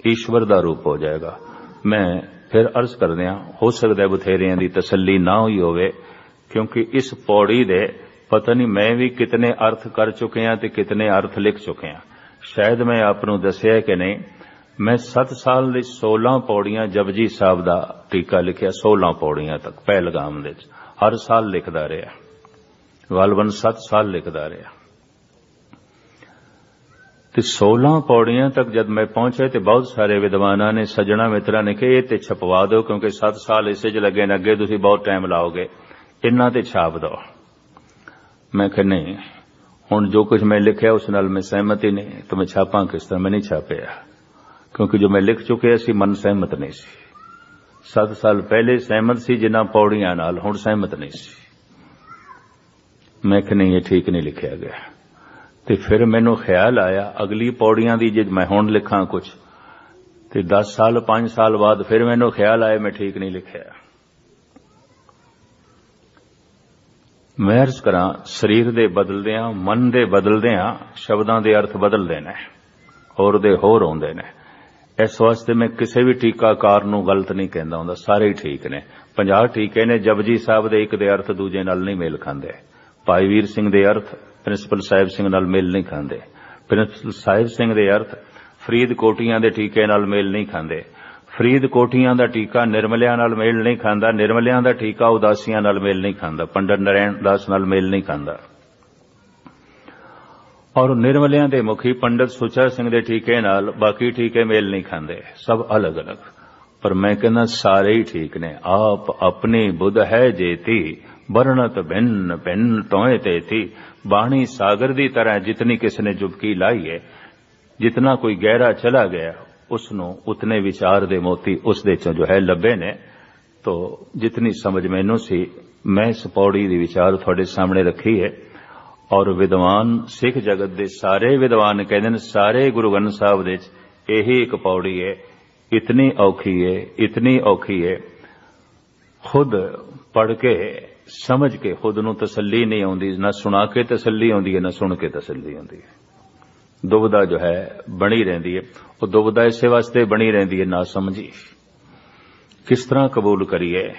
A: ਈਸ਼ਵਰ ਦਾ ਰੂਪ ਹੋ ਜਾਏਗਾ। ਮੈਂ ਫਿਰ ਅਰਜ਼ ਕਰਦਿਆਂ ਹੋ ਸਕਦਾ ਬਥੇਰਿਆਂ ਦੀ ਤਸੱਲੀ ਨਾ ਹੋਈ ਹੋਵੇ, ਕਿਉਂਕਿ ਇਸ ਪੌੜੀ ਦੇ ਪਤਾ ਨਹੀਂ ਮੈਂ ਵੀ ਕਿਤਨੇ ਅਰਥ ਕਰ ਚੁੱਕੇ ਹਾਂ ਤੇ ਕਿਤਨੇ ਅਰਥ ਲਿਖ ਚੁੱਕਿਆ ਸ਼ਾਇਦ ਮੈਂ ਆਪ ਨੂੰ ਦੱਸਿਆ ਕਿ ਨਹੀਂ, ਮੈਂ 7 ਸਾਲ ਦੇ 16 ਪੌੜੀਆਂ ਜਪਜੀ ਸਾਹਿਬ ਦਾ ਟੀਕਾ ਲਿਖਿਆ 16 ਪੌੜੀਆਂ ਤੱਕ, ਪਹਿਲਗਾਮ ਦੇ ਵਿੱਚ, ਹਰ ਸਾਲ ਲਿਖਦਾ ਰਿਹਾ। ਗਲਬਨ 7 ਸਾਲ ਲਿਖਦਾ ਰਿਹਾ। ਤੇ 16 ਪੌੜੀਆਂ ਤੱਕ ਜਦ ਮੈਂ ਪਹੁੰਚਿਆ ਤੇ ਬਹੁਤ ਸਾਰੇ ਵਿਦਵਾਨਾਂ ਨੇ, ਸੱਜਣਾ ਮਿੱਤਰਾਂ ਨੇ ਕਿਹਾ, ਇਹ ਤੇ ਛਪਵਾ ਦਿਓ ਕਿਉਂਕਿ 7 ਸਾਲ ਇਸੇ 'ਚ ਲੱਗੇ ਨੇ, ਅੱਗੇ ਤੁਸੀਂ ਬਹੁਤ ਟਾਈਮ ਲਾਓਗੇ। ਇੰਨਾ ਤੇ ਛਾਪ ਦਿਓ। ਮੈਂ ਕਿਹਾ, ਨਹੀਂ, ਹੁਣ ਜੋ ਕੁਝ ਮੈਂ ਲਿਖਿਆ ਉਸ ਨਾਲ ਮੈਂ ਸਹਿਮਤ ਹੀ ਨਹੀਂ, ਤਾਂ ਮੈਂ ਛਾਪਾਂ ਕਿਸ ਤਰ੍ਹਾਂ? ਮੈਂ ਨਹੀਂ ਛਾਪਿਆ। ਕਿਉਂਕਿ ਜੋ ਮੈਂ ਲਿਖ ਚੁੱਕਿਆ ਸੀ, ਮਨ ਸਹਿਮਤ ਨਹੀਂ ਸੀ। 7 ਸਾਲ ਪਹਿਲੇ ਸਹਿਮਤ ਸੀ ਜਿਨ੍ਹਾਂ ਪੌੜੀਆਂ ਨਾਲ, ਹੁਣ ਸਹਿਮਤ ਨਹੀਂ ਸੀ। ਮੈਂ ਕਿ ਨਹੀਂ, ਇਹ ਠੀਕ ਨਹੀਂ ਲਿਖਿਆ ਗਿਆ। ਤੇ ਫਿਰ ਮੈਨੂੰ ਖਿਆਲ ਆਇਆ, ਅਗਲੀ ਪੌੜੀਆਂ ਦੀ ਜੇ ਮੈਂ ਹੁਣ ਲਿਖਾਂ ਕੁਝ ਤੇ 10 ਸਾਲ 5 ਸਾਲ ਬਾਅਦ ਫਿਰ ਮੈਨੂੰ ਖਿਆਲ ਆਇਆ, ਮੈਂ ਠੀਕ ਨਹੀਂ ਲਿਖਿਆ। ਮੈਂ ਅਰਜ਼ ਕਰਾਂ, ਸਰੀਰ ਦੇ ਬਦਲਦਿਆਂ, ਮਨ ਦੇ ਬਦਲਦਿਆਂ, ਸ਼ਬਦਾਂ ਦੇ ਅਰਥ ਬਦਲਦੇ ਨੇ, ਹੋਰ ਦੇ ਹੋਰ ਆਉਂਦੇ ਨੇ। ਇਸ ਵਾਸਤੇ ਮੈਂ ਕਿਸੇ ਵੀ ਟੀਕਾਕਾਰ ਨੂੰ ਗਲਤ ਨਹੀਂ ਕਹਿੰਦਾ ਹੁੰਦਾ, ਸਾਰੇ ਹੀ ਠੀਕ ਨੇ। 50 ਟੀਕੇ ਨੇ, ਜਪਜੀ ਸਾਹਿਬ ਦੇ ਇੱਕ ਦੇ ਅਰਥ ਦੂਜੇ ਨਾਲ ਨਹੀਂ ਮੇਲ ਖਾਂਦੇ। ਭਾਈ ਵੀਰ ਸਿੰਘ ਦੇ ਅਰਥ ਪ੍ਰਿੰਸੀਪਲ ਸਾਹਿਬ ਸਿੰਘ ਨਾਲ ਮੇਲ ਨਹੀਂ ਖਾਂਦੇ। ਪ੍ਰਿੰਸੀਪਲ ਸਾਹਿਬ ਸਿੰਘ ਦੇ ਅਰਥ ਫਰੀਦ ਕੋਟੀਆਂ ਦੇ ਟੀਕੇ ਨਾਲ ਮੇਲ ਨਹੀਂ ਖਾਂਦੇ। ਫਰੀਦ ਕੋਠੀਆਂ ਦਾ ਟੀਕਾ ਨਿਰਮਲਿਆਂ ਨਾਲ ਮੇਲ ਨਹੀਂ ਖਾਂਦਾ, ਨਿਰਮਲਿਆਂ ਦਾ ਟੀਕਾ ਉਦਾਸੀਆਂ ਨਾਲ ਮੇਲ ਨਹੀਂ ਖਾਂਦਾ, ਪੰਡਤ ਨਰੈਣ ਦਾਸ ਨਾਲ ਮੇਲ ਨਹੀਂ ਖਾਂਦਾ। ਔਰ ਨਿਰਮਲਿਆਂ ਦੇ ਮੁਖੀ ਪੰਡਤ ਸੁਚਾ ਸਿੰਘ ਦੇ ਟੀਕੇ ਨਾਲ ਬਾਕੀ ਟੀਕੇ ਮੇਲ ਨਹੀਂ ਖਾਂਦੇ, ਸਭ ਅਲੱਗ-ਅਲੱਗ। ਪਰ ਮੈਂ ਕਹਿੰਦਾ, ਸਾਰੇ ਹੀ ਠੀਕ ਨੇ, ਆਪ ਆਪਣੀ ਬੁੱਧ ਹੈ ਜੇਤੀ। ਵਰਣਤ ਭਿੰਨ ਭਿੰਨ ਤੋਏ ਤੇਤੀ ਬਾਣੀ ਸਾਗਰ ਦੀ ਤਰ੍ਹਾਂ ਜਿਤਨੀ ਕਿਸ ਨੇ ਜੁਬਕੀ ਲਾਈ ਹੈ ਜਿਤਨਾ ਕੋਈ ਗਹਿਰਾ ਚਲਾ ਗਿਆ ਉਸ ਨੂੰ ਉਤਨੇ ਵਿਚਾਰ ਦੇ ਮੋਤੀ ਉਸ ਦੇ ਚੋਂ ਜੋ ਹੈ ਲੱਭੇ ਨੇ। ਤੋ ਜਿਤਨੀ ਸਮਝ ਮੈਨੂੰ ਸੀ, ਮੈਂ ਇਸ ਪੌੜੀ ਦੀ ਵਿਚਾਰ ਤੁਹਾਡੇ ਸਾਹਮਣੇ ਰੱਖੀ ਹੈ ਔਰ ਵਿਦਵਾਨ ਸਿੱਖ ਜਗਤ ਦੇ ਸਾਰੇ ਵਿਦਵਾਨ ਕਹਿੰਦੇ ਨੇ, ਸਾਰੇ ਗੁਰੂ ਗ੍ਰੰਥ ਸਾਹਿਬ ਦੇ ਵਿੱਚ ਇਹੀ ਇੱਕ ਪੌੜੀ ਹੈ ਇਤਨੀ ਔਖੀ ਹੈ ਇਤਨੀ ਔਖੀ ਹੈ ਖੁਦ ਪੜ ਕੇ ਸਮਝ ਕੇ ਖੁਦ ਨੂੰ ਤਸੱਲੀ ਨਹੀਂ ਆਉਂਦੀ, ਨਾ ਸੁਣਾ ਕੇ ਤਸੱਲੀ ਆਉਂਦੀ ਹੈ, ਨਾ ਸੁਣ ਕੇ ਤਸੱਲੀ ਆਉਂਦੀ ਹੈ। ਦੁਬਦਾ ਜੋ ਹੈ, ਬਣੀ ਰਹਿੰਦੀ ਹੈ। ਉਹ ਦੁਬਦਾ ਇਸੇ ਵਾਸਤੇ ਬਣੀ ਰਹਿੰਦੀ ਹੈ, ਨਾ ਸਮਝੀ। ਕਿਸ ਤਰ੍ਹਾਂ ਕਬੂਲ ਕਰੀਏ?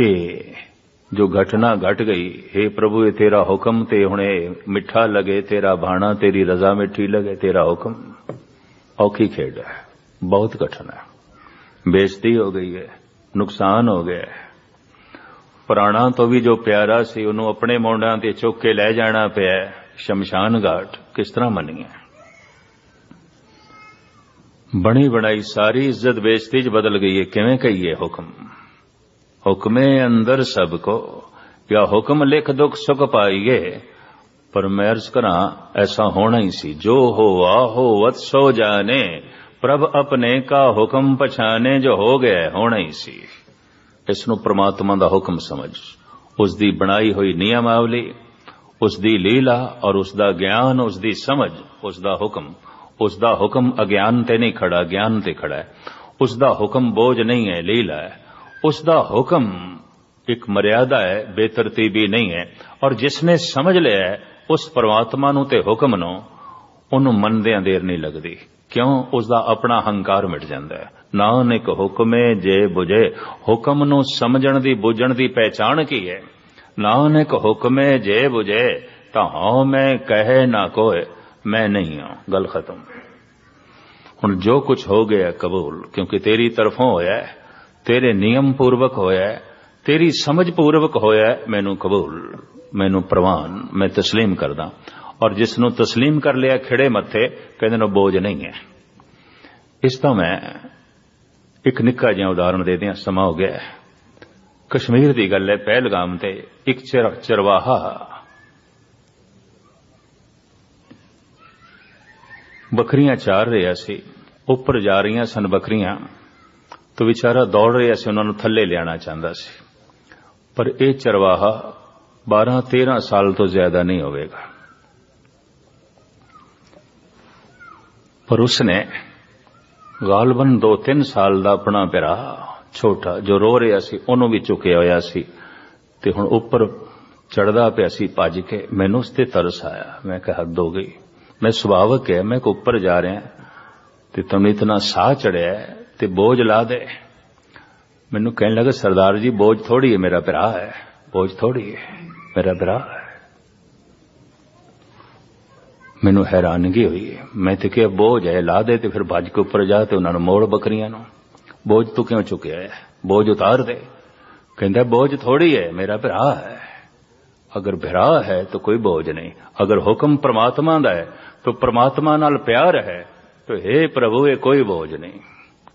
A: ਇਹ ਜੋ ਘਟਨਾ ਘਟ ਗਈ हे ਪ੍ਰਭੂ, ਇਹ ਤੇਰਾ ਹੁਕਮ ਤੇ ਹੁਣੇ ਮਿੱਠਾ ਲਗੇ, ਤੇਰਾ ਬਾਣਾ, ਤੇਰੀ ਰਜ਼ਾ ਮਿੱਠੀ ਲਗੇ, ਤੇਰਾ ਹੁਕਮ। ਔਖੀ ਖੇਡ ਹੈ, ਬਹੁਤ ਕਠਨ ਹੈ। ਬੇਇੱਜ਼ਤੀ ਹੋ ਗਈ ਹੈ, ਨੁਕਸਾਨ ਹੋ ਗਿਆ ਹੈ। ਪ੍ਰਾਣਾ ਤੋਂ ਵੀ ਜੋ ਪਿਆਰਾ ਸੀ, ਉਹਨੂੰ ਆਪਣੇ ਮੋਢਿਆਂ ਤੇ ਚੁੱਕ ਕੇ ਲੈ ਜਾਣਾ ਪਿਆ ਸ਼ਮਸ਼ਾਨ ਘਾਟ ਕਿਸ ਤਰ੍ਹਾਂ ਮੰਨੀਏ? ਬਣੀ ਬਣਾਈ ਸਾਰੀ ਇੱਜ਼ਤ ਬੇਇੱਜ਼ਤੀ 'ਚ ਬਦਲ ਗਈ ਹੈ। ਕਿਵੇਂ ਕਹੀਏ ਹੁਕਮ? ਹੁਕਮੇ ਅੰਦਰ ਸਭ ਕੋ। या ਹੁਕਮ ਲਿਖ ਦੁਖ ਸੁਖ ਪਾਈਏ। ਪਰ ਮੈਂ ਅਰਜ਼ ਕਰਾਂ, ਐਸਾ ਹੋਣਾ ਹੀ ਸੀ। ਜੋ ਹੋਆ, ਹੋਵਤ ਸੋ ਜਾਣੇ। ਪ੍ਰਭ ਆਪਣੇ ਕਾ ਹੁਕਮ ਪਛਾਣੇ ਜੋ ਹੋ ਗਿਆ, ਹੋਣਾ ਹੀ ਸੀ। ਇਸ ਨੂੰ ਪ੍ਰਮਾਤਮਾ ਦਾ ਹੁਕਮ ਸਮਝ। ਉਸ ਦੀ ਬਣਾਈ ਹੋਈ ਨਿਯਮਾਵਲੀ ਉਸ ਦੀ ਲੀਲਾ ਔਰ ਉਸ ਦਾ ਗਿਆਨ ਉਸ ਦੀ ਸਮਝ ਉਸ ਦਾ ਹੁਕਮ। ਉਸ ਦਾ ਹੁਕਮ ਅਗਿਆਨ ਤੇ ਨਹੀਂ ਖੜਾ, ਗਿਆਨ ਤੇ ਖੜਾ ਹੈ। ਉਸ ਦਾ ਹੁਕਮ ਬੋਝ ਨਹੀਂ ਹੈ, ਲੀਲਾ ਹੈ। ਉਸ ਦਾ ਹੁਕਮ ਇੱਕ ਮਰਿਆਦਾ ਹੈ, ਬੇਤਰਤੀਬੀ ਨਹੀਂ ਹੈ। ਔਰ ਜਿਸ ਨੇ ਸਮਝ ਲਿਆ ਉਸ ਪਰਮਾਤਮਾ ਨੂੰ ਤੇ ਹੁਕਮ ਨੂੰ, ਉਹਨੂੰ ਮੰਨਦਿਆਂ ਦੇਰ ਨਹੀਂ ਲੱਗਦੀ। ਕਿਉਂ ਉਸ ਦਾ ਆਪਣਾ ਹੰਕਾਰ ਮਿਟ ਜਾਂਦਾ ਹੈ? ਨਾਨਕ ਹੁਕਮੇ ਜੇ ਬੁਝੇ, ਹੁਕਮ ਨੂੰ ਸਮਝਣ ਦੀ ਬੁਝਣ ਦੀ ਪਹਿਚਾਨ ਕੀ ਹੈ? ਨਾਨਕ ਹੁਕਮੇ ਜੇ ਬੁਝੇ, ਤਾਂ ਹਉ ਮੈਂ ਕਹੇ ਨਾ ਕੋਇ ਮੈਂ ਨਹੀਂ ਹਾਂ, ਗੱਲ ਖਤਮ। ਹੁਣ ਜੋ ਕੁਝ ਹੋ ਗਿਆ ਕਬੂਲ, ਕਿਉਂਕਿ ਤੇਰੀ ਤਰਫੋਂ ਹੋਇਆ ਤੇਰੇ ਨਿਯਮ ਪੂਰਵਕ ਹੋਇਆ ਤੇਰੀ ਸਮਝ ਪੂਰਵਕ ਹੋਇਆ ਮੈਨੂੰ ਕਬੂਲ, ਮੈਨੂੰ ਪ੍ਰਵਾਨ, ਮੈਂ تسلیم ਕਰਦਾ। ਔਰ ਜਿਸ ਨੂੰ تسلیم ਕਰ ਲਿਆ ਖਿੜੇ ਮੱਥੇ ਕਹਿੰਦੇ ਨੇ ਬੋਝ ਨਹੀਂ ਹੈ ਇਸ ਤੋਂ ਮੈਂ ਇੱਕ ਨਿੱਕਾ ਜਿਹਾ ਉਦਾਹਰਣ ਦੇ ਦਿਆਂ ਸਮਾਂ ਹੋ ਗਿਆ ਕਸ਼ਮੀਰ ਦੀ ਗੱਲ ਹੈ ਪਹਿਲਗਾਮ ਤੇ ਇੱਕ ਚਰਵਾਹਾ ਬੱਕਰੀਆਂ ਚਾਰ ਰਿਹਾ ਸੀ ਉੱਪਰ ਜਾ ਰਹੀਆਂ ਸਨ ਬੱਕਰੀਆਂ ਤੋ ਵਿਚਾਰਾ ਦੌੜ ਰਿਹਾ ਸੀ ਉਹਨਾਂ ਨੂੰ ਥੱਲੇ ਲਿਆਣਾ ਚਾਹੁੰਦਾ ਸੀ ਪਰ ਇਹ ਚਰਵਾਹਾ 12 13 ਸਾਲ ਤੋਂ ਜ਼ਿਆਦਾ ਨਹੀਂ ਹੋਵੇਗਾ ਪਰ ਉਸਨੇ ਗਾਲਬਨ 2-3 ਸਾਲ ਦਾ ਆਪਣਾ ਪਿਰਾ ਛੋਟਾ ਜੋ ਰੋ ਰਿਹਾ ਸੀ, ਉਹਨੂੰ ਵੀ ਚੁੱਕਿਆ ਹੋਇਆ ਸੀ ਤੇ ਹੁਣ ਉੱਪਰ ਚੜਦਾ ਪਿਆ ਸੀ ਭੱਜ ਕੇ। ਮੈਨੂੰ ਉਸ ਤੇ ਤਰਸ ਆਇਆ। ਮੈਂ ਕਿਹਾ, ਹੱਦ ਹੋ ਗਈ। ਮੈਂ ਸੁਭਾਵਕ ਹੈ, ਮੈਂ ਕੋ ਉੱਪਰ ਜਾ ਰਿਹਾ ਤੇ ਤੈਨੂੰ ਇਤਨਾ ਸਾਹ ਚੜਿਆ ਤੇ ਬੋਝ ਲਾ ਦੇ। ਮੈਨੂੰ ਕਹਿਣ ਲੱਗਾ, ਸਰਦਾਰ ਜੀ, ਬੋਝ ਥੋੜੀ ਹੈ, ਮੇਰਾ ਭਰਾ ਹੈ। ਬੋਝ ਥੋੜੀ ਹੈ, ਮੇਰਾ ਭਰਾ ਹੈ ਮੈਨੂੰ ਹੈਰਾਨਗੀ ਹੋਈ। ਮੈਂ ਤੇ ਕਿਹਾ, ਬੋਝ ਹੈ ਲਾ ਦੇ ਤੇ ਫਿਰ ਬਾਜ ਕੇ ਉੱਪਰ ਜਾ ਤੇ ਉਹਨਾਂ ਨੂੰ ਮੋੜ ਬੱਕਰੀਆਂ ਨੂੰ। ਬੋਝ ਤੂੰ ਕਿਉਂ ਚੁੱਕਿਆ ਹੈ ਬੋਝ ਉਤਾਰ ਦੇ। ਕਹਿੰਦਾ, ਬੋਝ ਥੋੜੀ ਹੈ ਮੇਰਾ ਭਰਾ ਹੈ। ਅਗਰ ਭਰਾ ਹੈ ਤਾਂ ਕੋਈ ਬੋਝ ਨਹੀਂ। ਅਗਰ ਹੁਕਮ ਪ੍ਰਮਾਤਮਾ ਦਾ ਹੈ ਤਾਂ ਪ੍ਰਮਾਤਮਾ ਨਾਲ ਪਿਆਰ ਹੈ। ਤਾਂ हे ਪ੍ਰਭੂ, ਇਹ ਕੋਈ ਬੋਝ ਨਹੀਂ।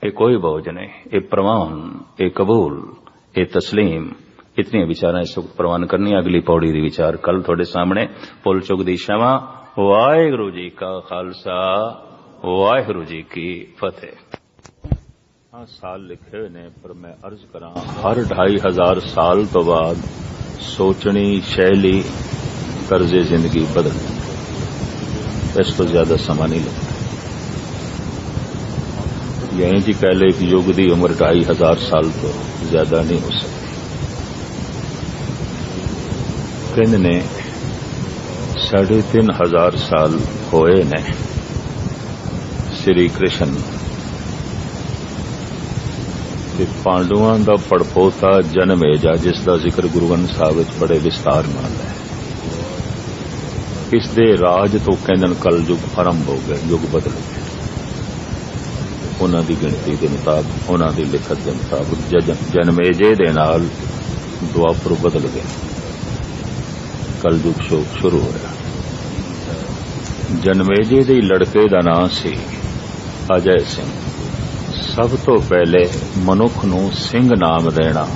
A: ਇਹ ਕੋਈ ਬੋਝ ਨਹੀਂ। ਇਹ ਪ੍ਰਵਾਨ ਇਹ ਕਬੂਲ, ਇਹ ਤਸਲੀਮ। ਇਤਨੀਆਂ ਵਿਚਾਰਾਂ ਇਸ ਵਕਤ ਪ੍ਰਵਾਨ ਕਰਨੀ ਅਗਲੀ ਪੌੜੀ ਦੀ ਵਿਚਾਰ ਕੱਲ ਤੁਹਾਡੇ ਸਾਹਮਣੇ। ਪੁਲ ਚੁਗ ਦੀ ਸ਼ਵਾ ਵਾਹਿਗੁਰੂ ਜੀ ਕਾ ਖਾਲਸਾ ਵਾਹਿਗੁਰੂ ਜੀ ਕੀ ਫਤਿਹ ਹਾਂ ਸਾਲ ਲਿਖੇ ਹੋਏ ਨੇ ਪਰ ਮੈਂ ਅਰਜ਼ ਕਰਾਂ ਹਰ 2500 ਸਾਲ ਤੋਂ ਬਾਅਦ ਸੋਚਣੀ ਸ਼ੈਲੀ ਤਰਜ਼ੇ ਜ਼ਿੰਦਗੀ ਬਦਲ ਇਸ ਤੋਂ ਜ਼ਿਆਦਾ ਸਮਾਂ ਨਹੀਂ ਲੱਗਦਾ ਯਹੀਂ ਜੀ ਕਹ ਲੇ ਕਿ ਯੁੱਗ ਦੀ ਉਮਰ 2500 ਸਾਲ ਤੋਂ ਜ਼ਿਆਦਾ ਨਹੀਂ ਹੋ ਸਕਦੀ ਕਹਿੰਦੇ ਨੇ ਸਾਢੇ ਤਿੰਨ ਹਜ਼ਾਰ ਸਾਲ ਹੋਏ ਨੇ। ਸ੍ਰੀ ਕ੍ਰਿਸ਼ਨ ਤੇ ਪਾਂਡਵਾਂ ਦਾ ਪੜਪੋਤਾ ਜਨਮੇਜਾ ਜਿਸ ਦਾ ਜ਼ਿਕਰ ਗੁਰੂ ਗ੍ਰੰਥ ਸਾਹਿਬ ਵਿੱਚ ਬੜੇ ਵਿਸਤਾਰ ਨਾਲ ਹੈ। ਇਸ ਦੇ ਰਾਜ ਤੋਂ ਕਹਿੰਦਨ ਕਲਯੁਗ ਆਰੰਭ ਹੋ ਗਿਆ, ਯੁਗ ਬਦਲ ਗਿਆ। ਉਹਨਾਂ ਦੀ ਗਿਣਤੀ ਦੇ ਮੁਤਾਬਕ, ਉਹਨਾਂ ਦੀ ਲਿਖਤ ਦੇ ਮੁਤਾਬਕ ਜਨਮੇਜੇ ਦੇ ਨਾਲ ਦੁਆਪਰ ਬਦਲ ਗਿਆ। ਕਲਯੁਗ ਸ਼ੋਕ ਸ਼ੁਰੂ ਹੋਇਆ। ਜਨਮੇਜੇ ਦੇ ਲੜਕੇ ਦਾ ਨਾਂ ਸੀ ਅਜੈ ਸਿੰਘ। ਸਭ ਤੋਂ ਪਹਿਲੇ ਮਨੁੱਖ ਨੂੰ ਸਿੰਘ ਨਾਮ ਦੇਣਾ।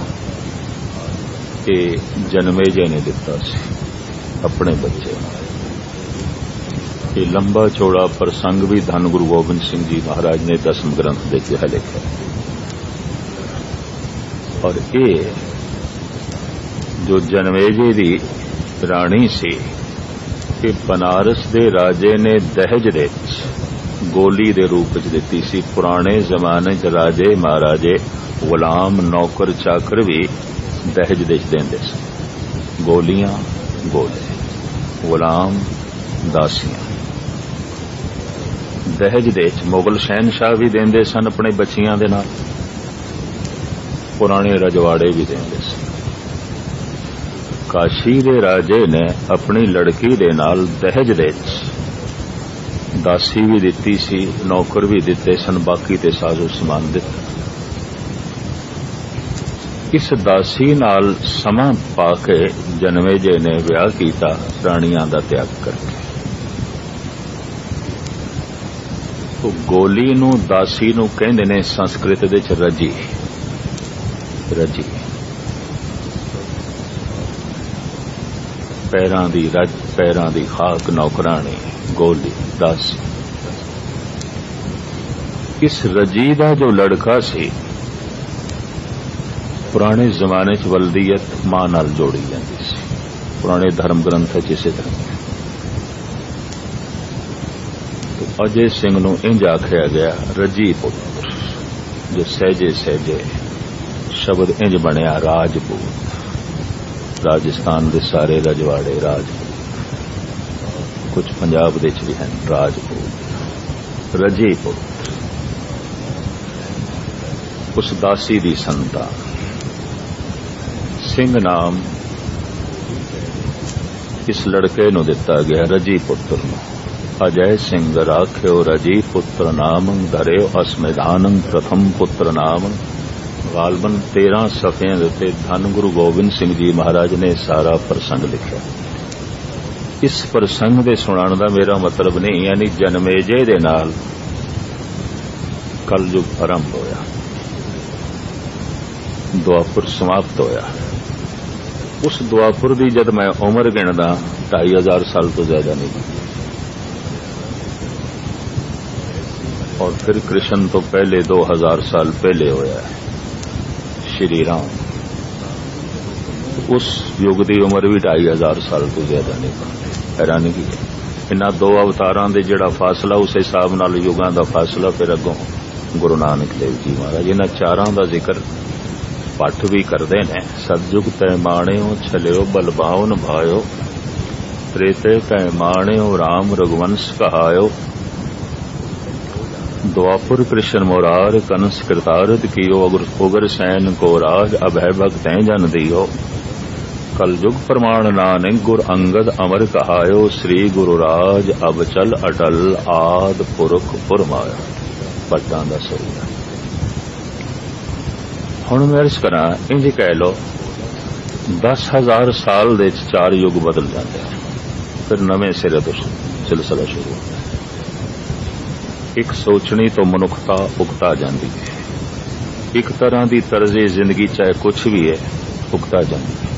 A: ਇਹ ਜਨਮੇਜੇ ਨੇ ਦਿੱਤਾ ਸੀ ਆਪਣੇ ਬੱਚੇ ਨੂੰ। ਇਹ ਲੰਬਾ ਚੌੜਾ ਪ੍ਰਸੰਗ ਵੀ ਧੰਨ ਗੁਰੂ ਗੋਬਿੰਦ ਸਿੰਘ ਜੀ ਮਹਾਰਾਜ ਨੇ ਦਸਮ ਗ੍ਰੰਥ ਦੇ ਕਿਹਾ ਲਿਖਿਆ। ਔਰ ਇਹ ਜੋ ਜਨਮੇਜੇ ਦੀ ਰਾਣੀ ਸੀ ਕਿ ਬਨਾਰਸ ਦੇ ਰਾਜੇ ਨੇ ਦਹਜ ਦੇ ਵਿੱਚ ਗੋਲੀ ਦੇ ਰੂਪ ਵਿੱਚ ਦਿੱਤੀ ਸੀ। ਪੁਰਾਣੇ ਜ਼ਮਾਨੇ 'ਚ ਰਾਜੇ ਮਹਾਰਾਜੇ ਗੁਲਾਮ, ਨੌਕਰ, ਚਾਕਰ ਵੀ ਦਹਜ ਦੇ ਦਿੰਦੇ ਸੀ। ਗੋਲੀਆਂ, ਗੋਲੇ। ਗੁਲਾਮ, ਦਾਸੀਆਂ। ਦਹਜ ਦੇ ਵਿੱਚ ਮੁਗਲ ਸ਼ਹਿਨशाह ਵੀ ਦਿੰਦੇ ਸਨ ਆਪਣੇ ਬੱਚੀਆਂ ਦੇ ਨਾਲ। ਪੁਰਾਣੇ ਰਜਵਾੜੇ ਵੀ ਦਿੰਦੇ ਸਨ ਕਾਸ਼ੀ ਦੇ ਰਾਜੇ ਨੇ ਆਪਣੀ ਲੜਕੀ ਦੇ ਨਾਲ ਦਹਜ ਦੇ ਵਿੱਚ ਦਾਸੀ ਵੀ ਦਿੱਤੀ ਸੀ, ਨੌਕਰ ਵੀ ਦਿੱਤੇ ਸਨ, ਬਾਕੀ ਤੇ ਸਾਜ਼ੋ ਸਮਾਨ ਦਿੱਤਾ। ਇਸ ਦਾਸੀ ਨਾਲ ਸਮਾਂ ਪਾ ਕੇ ਜਨਮੇ ਜਨਮੇਜੇ ਨੇ ਵਿਆਹ ਕੀਤਾ, ਰਾਣੀਆਂ ਦਾ ਤਿਆਗ ਕਰਕੇ। ਉਹ ਗੋਲੀ ਨੂੰ ਦਾਸੀ ਨੂੰ ਕਹਿੰਦੇ ਨੇ ਸੰਸਕ੍ਰਿਤ ਦੇ ਚ ਰਜੀ। ਰਜੀ। ਪੈਰਾਂ ਦੀ ਰੱਜ, ਪੈਰਾਂ ਦੀ ਖਾਕ ਨੌਕਰਾਣੀ, ਗੋਲੀ, ਦਾਸੀ। ਇਸ ਰਜੀ ਦਾ ਜੋ ਲੜਕਾ ਸੀ, ਪੁਰਾਣੇ ਜ਼ਮਾਨੇ 'ਚ ਵਲਦੀਅਤ ਮਾਂ ਨਾਲ ਜੋੜੀ ਜਾਂਦੀ ਸੀ। ਪੁਰਾਣੇ ਧਰਮ ਗ੍ਰੰਥ 'ਚ ਇਸੇ ਤਰ੍ਹਾਂ। ਅਜੇ ਸਿੰਘ ਨੂੰ ਇੰਜ ਆਖਿਆ ਗਿਆ, ਰਜੀ ਪੁੱਤਰ ਜੋ ਸਹਿਜੇ ਸਹਿਜੇ ਸ਼ਬਦ ਇੰਜ ਬਣਿਆ, ਰਾਜਪੂਤ। ਰਾਜਸਥਾਨ ਦੇ ਸਾਰੇ ਰਜਵਾੜੇ ਰਾਜਪੂਤ ਕੁਝ ਪੰਜਾਬ ਦੇ ਵਿੱਚ ਵੀ ਹਨ, ਰਾਜਪੂਤ ਰਜੀ ਪੁੱਤ ਉਸ ਦਾਸੀ ਦੀ ਸੰਤਾਨ। ਸਿੰਘ ਨਾਮ ਇਸ ਲੜਕੇ ਨੂੰ ਦਿੱਤਾ ਗਿਆ ਰਜੀ ਪੁੱਤਰ ਨੂੰ। ਅਜੈ ਸਿੰਘ ਰਾਖਿਓ ਰਜੀ ਪੁੱਤਰ ਨਾਮ, ਧਰਿਓ ਅਸਮਿਧਾਨੰ, ਪ੍ਰਥਮ ਪੁੱਤਰ ਨਾਮ। ਗਾਲਬਨ 13 ਸਫਿਆਂ ਦੇ ਉੱਤੇ ਧੰਨ ਗੁਰੂ ਗੋਬਿੰਦ ਸਿੰਘ ਜੀ ਮਹਾਰਾਜ ਨੇ ਸਾਰਾ ਪ੍ਰਸੰਗ ਲਿਖਿਆ। ਇਸ ਪ੍ਰਸੰਗ ਦੇ ਸੁਣਾਉਣ ਦਾ ਮੇਰਾ ਮਤਲਬ ਨਹੀਂ, ਯਾਨੀ ਜਨਮੇਜੇ ਦੇ ਨਾਲ ਕਲਯੁਗ ਆਰੰਭ ਹੋਇਆ। ਦੁਆਪੁਰ ਸਮਾਪਤ ਹੋਇਆ। ਉਸ ਦੁਆਪੁਰ ਦੀ ਜਦ ਮੈਂ ਉਮਰ ਗਿਣਦਾ 2500 ਸਾਲ ਤੋਂ ਜ਼ਿਆਦਾ ਨਹੀਂ। ਔਰ ਫਿਰ ਕ੍ਰਿਸ਼ਨ ਤੋਂ ਪਹਿਲੇ 2000 ਸਾਲ ਪਹਿਲੇ ਹੋਇਆ। ਸ਼੍ਰੀ ਰਾਮ ਉਸ ਯੁੱਗ ਦੀ ਉਮਰ ਵੀ 2500 ਸਾਲ ਤੋਂ ਜ਼ਿਆਦਾ ਨਹੀਂ। ਹੈਰਾਨੀ ਕੀ ਇਹਨਾਂ ਦੋ ਅਵਤਾਰਾਂ ਦੇ ਜਿਹੜਾ ਫਾਸਲਾ, ਉਸ ਹਿਸਾਬ ਨਾਲ ਯੁਗਾਂ ਦਾ ਫਾਸਲਾ ਫਿਰ ਅੱਗੋਂ ਗੁਰੂ ਨਾਨਕ ਦੇਵ ਜੀ ਮਹਾਰਾਜ। ਇਹਨਾਂ ਚਾਰਾਂ ਦਾ ਜ਼ਿਕਰ ਪੱਠ ਵੀ ਕਰਦੇ ਨੇ। ਸਤਜੁਗ ਤੈ ਮਾਣਿਓ, ਛਲਿਓ, ਬਲਬਾਉਨ ਭਾਇਓ। ਤ੍ਰੇਤੇ ਤੈ ਮਾਣਿਓ RAM ਰਗਵੰਸ਼ ਕਹਾਇਓ। द्वापुर कृष्ण मोरार कंस कृतारत कियो उगर सैन को राज अभय भक्त जन दियो कल युग प्रमाण नानक गुर अंगद अमर कहायो श्री गुरु राज अब चल अटल आद पुरख पुरमाया ਪੱਟਾਂ ਦਾ ਸਰੂਰ ਹੁਣ ਮੈਂ ਅਰਜ਼ ਕਰਾਂ ਇੰਜ ਕਹਿ ਲੋ 10000 ਸਾਲ ਦੇ ਵਿੱਚ ਚਾਰ ਯੁੱਗ ਬਦਲ ਜਾਂਦੇ ਹਨ ਫਿਰ ਨਵੇਂ ਸਿਰੇ ਤੋਂ ਸਿਲਸਿਲਾ ਸ਼ੁਰੂ ਹੁੰਦਾ ਇੱਕ ਸੋਚਣੀ ਤੋਂ ਮਨੁੱਖਤਾ ਉਕਤਾ ਜਾਂਦੀ ਹੈ। ਇੱਕ ਤਰ੍ਹਾਂ ਦੀ ਤਰਜ਼ੇ ਜ਼ਿੰਦਗੀ ਚਾਹੇ ਕੁਝ ਵੀ ਹੈ ਉਕਤਾ ਜਾਂਦੀ ਹੈ।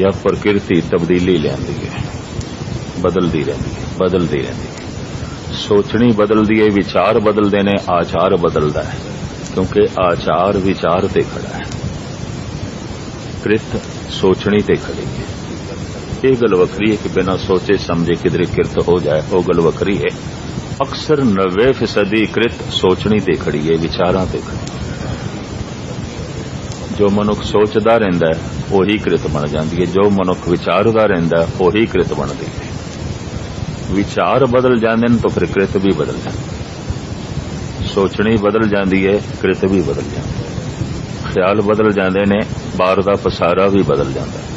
A: ਜਾਂ ਪ੍ਰਕਿਰਤੀ ਤਬਦੀਲੀ ਲਿਆਂਦੀ ਹੈ, ਬਦਲਦੀ ਰਹਿੰਦੀ ਹੈ, ਬਦਲਦੀ ਰਹਿੰਦੀ ਹੈ। ਸੋਚਣੀ ਬਦਲਦੀ ਹੈ, ਵਿਚਾਰ ਬਦਲਦੇ ਨੇ, ਆਚਾਰ ਬਦਲਦਾ ਹੈ, ਕਿਉਂਕਿ ਆਚਾਰ ਵਿਚਾਰ ਤੇ ਖੜਾ ਹੈ। ਕਿਰਤ ਸੋਚਣੀ ਤੇ ਖੜੀ ਹੈ। ਇਹ ਗੱਲ ਵੱਖਰੀ ਹੈ ਕਿ ਬਿਨਾਂ ਸੋਚੇ ਸਮਝੇ ਕਿਧਰੇ ਕਿਰਤ ਹੋ ਜਾਏ, ਉਹ ਗੱਲ ਵੱਖਰੀ ਹੈ। ਅਕਸਰ 90 ਫੀਸਦੀ ਕ੍ਰਿਤ ਸੋਚਣੀ ਤੇ ਖੜੀ ਹੈ ਵਿਚਾਰਾਂ ਤੇ ਖੜੀ ਜੋ ਮਨੁੱਖ ਸੋਚਦਾ ਰਹਿੰਦਾ ਹੈ, ਉਹੀ ਕ੍ਰਿਤ ਬਣ ਜਾਂਦੀ ਹੈ ਜੋ ਮਨੁੱਖ ਵਿਚਾਰਦਾ ਰਹਿੰਦਾ ਹੈ, ਉਹੀ ਕ੍ਰਿਤ ਬਣਦੀ ਹੈ ਵਿਚਾਰ ਬਦਲ ਜਾਂਦੇ ਨੇ ਤਾਂ ਫਿਰ ਕ੍ਰਿਤ ਵੀ ਬਦਲ ਜਾਂਦੀ ਸੋਚਣੀ ਬਦਲ ਜਾਂਦੀ ਹੈ ਕ੍ਰਿਤ ਵੀ ਬਦਲ ਜਾਂਦੀ ਹੈ ਖਿਆਲ ਬਦਲ ਜਾਂਦੇ ਨੇ, ਬਾਹਰ ਦਾ ਪਸਾਰਾ ਵੀ ਬਦਲ ਜਾਂਦਾ ਹੈ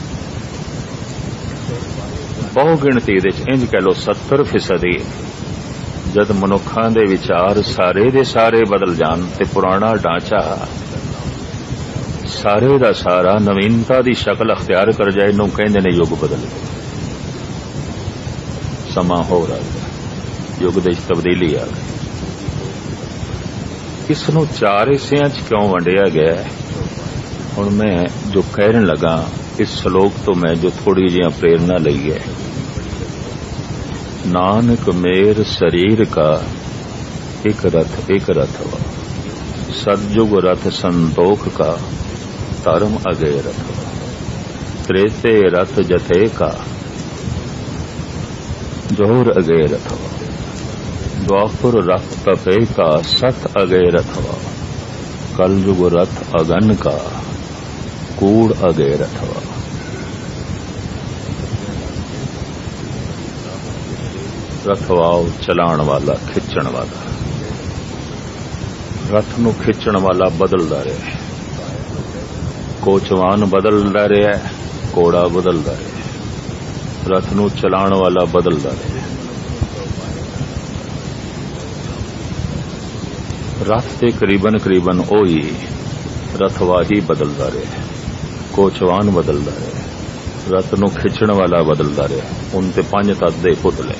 A: ਬਹੁ ਗਿਣਤੀ ਦੇ ਵਿੱਚ ਇੰਜ ਕਹਿ ਲੋ 70 ਫੀਸਦੀ ਜਦ ਮਨੁੱਖਾਂ ਦੇ ਵਿਚਾਰ ਸਾਰੇ ਦੇ ਸਾਰੇ ਬਦਲ ਜਾਣ ਤੇ ਪੁਰਾਣਾ ਢਾਂਚਾ ਸਾਰੇ ਦਾ ਸਾਰਾ ਨਵੀਨਤਾ ਦੀ ਸ਼ਕਲ ਅਖਤਿਆਰ ਕਰ ਜਾਏ ਨੂੰ ਕਹਿੰਦੇ ਨੇ ਯੁੱਗ ਬਦਲ ਗਿਆ ਸਮਾਂ ਹੋ ਰਿਹਾ ਹੈ ਯੁੱਗ ਦੇ ਵਿੱਚ ਤਬਦੀਲੀ ਆ ਗਈ। ਇਸ ਨੂੰ ਚਾਰ ਹਿੱਸਿਆਂ 'ਚ ਕਿਉਂ ਵੰਡਿਆ ਗਿਆ ਹੈ? ਹੁਣ ਮੈਂ ਜੋ ਕਹਿਣ ਲੱਗਾ, ਇਸ ਸ਼ਲੋਕ ਤੋਂ ਮੈਂ ਜੋ ਥੋੜੀ ਜਿਹੀ ਪ੍ਰੇਰਣਾ ਲਈ ਹੈ। नानक मेर शरीर का एक रथ एक रथ व सदयुग रथ संतोख का तरम अगे रथ त्रेते रथ जथे का, ज़ोर अगे रथ द्वापुर रथ तपे का, सत अगे रथ कलयुग रथ अगन का, कूड़ अगे रथवा ਰਥਵਾਉ ਚਲਾਉਣ ਵਾਲਾ, ਖਿੱਚਣ ਵਾਲਾ। ਰਥ ਨੂੰ ਖਿੱਚਣ ਵਾਲਾ ਬਦਲਦਾ ਰਿਹਾ ਕੋਚਵਾਨ ਬਦਲਦਾ ਰਿਹਾ ਕੋੜਾ ਬਦਲਦਾ ਰਿਹਾ ਰਥ ਨੂੰ ਚਲਾਉਣ ਵਾਲਾ ਬਦਲਦਾ ਰਿਹਾ ਰਥ ਤੇ ਕਰੀਬਨ ਕਰੀਬਨ ਉਹੀ ਰਥਵਾਹੀ ਬਦਲਦਾ ਰਿਹਾ ਕੋਚਵਾਨ ਬਦਲਦਾ ਰਿਹਾ ਰਥ ਨੂੰ ਖਿੱਚਣ ਵਾਲਾ ਬਦਲਦਾ ਰਿਹਾ ਉਨ ਤੇ ਪੰਜ ਤੱਤ ਦੇ ਪੁਤਲੇ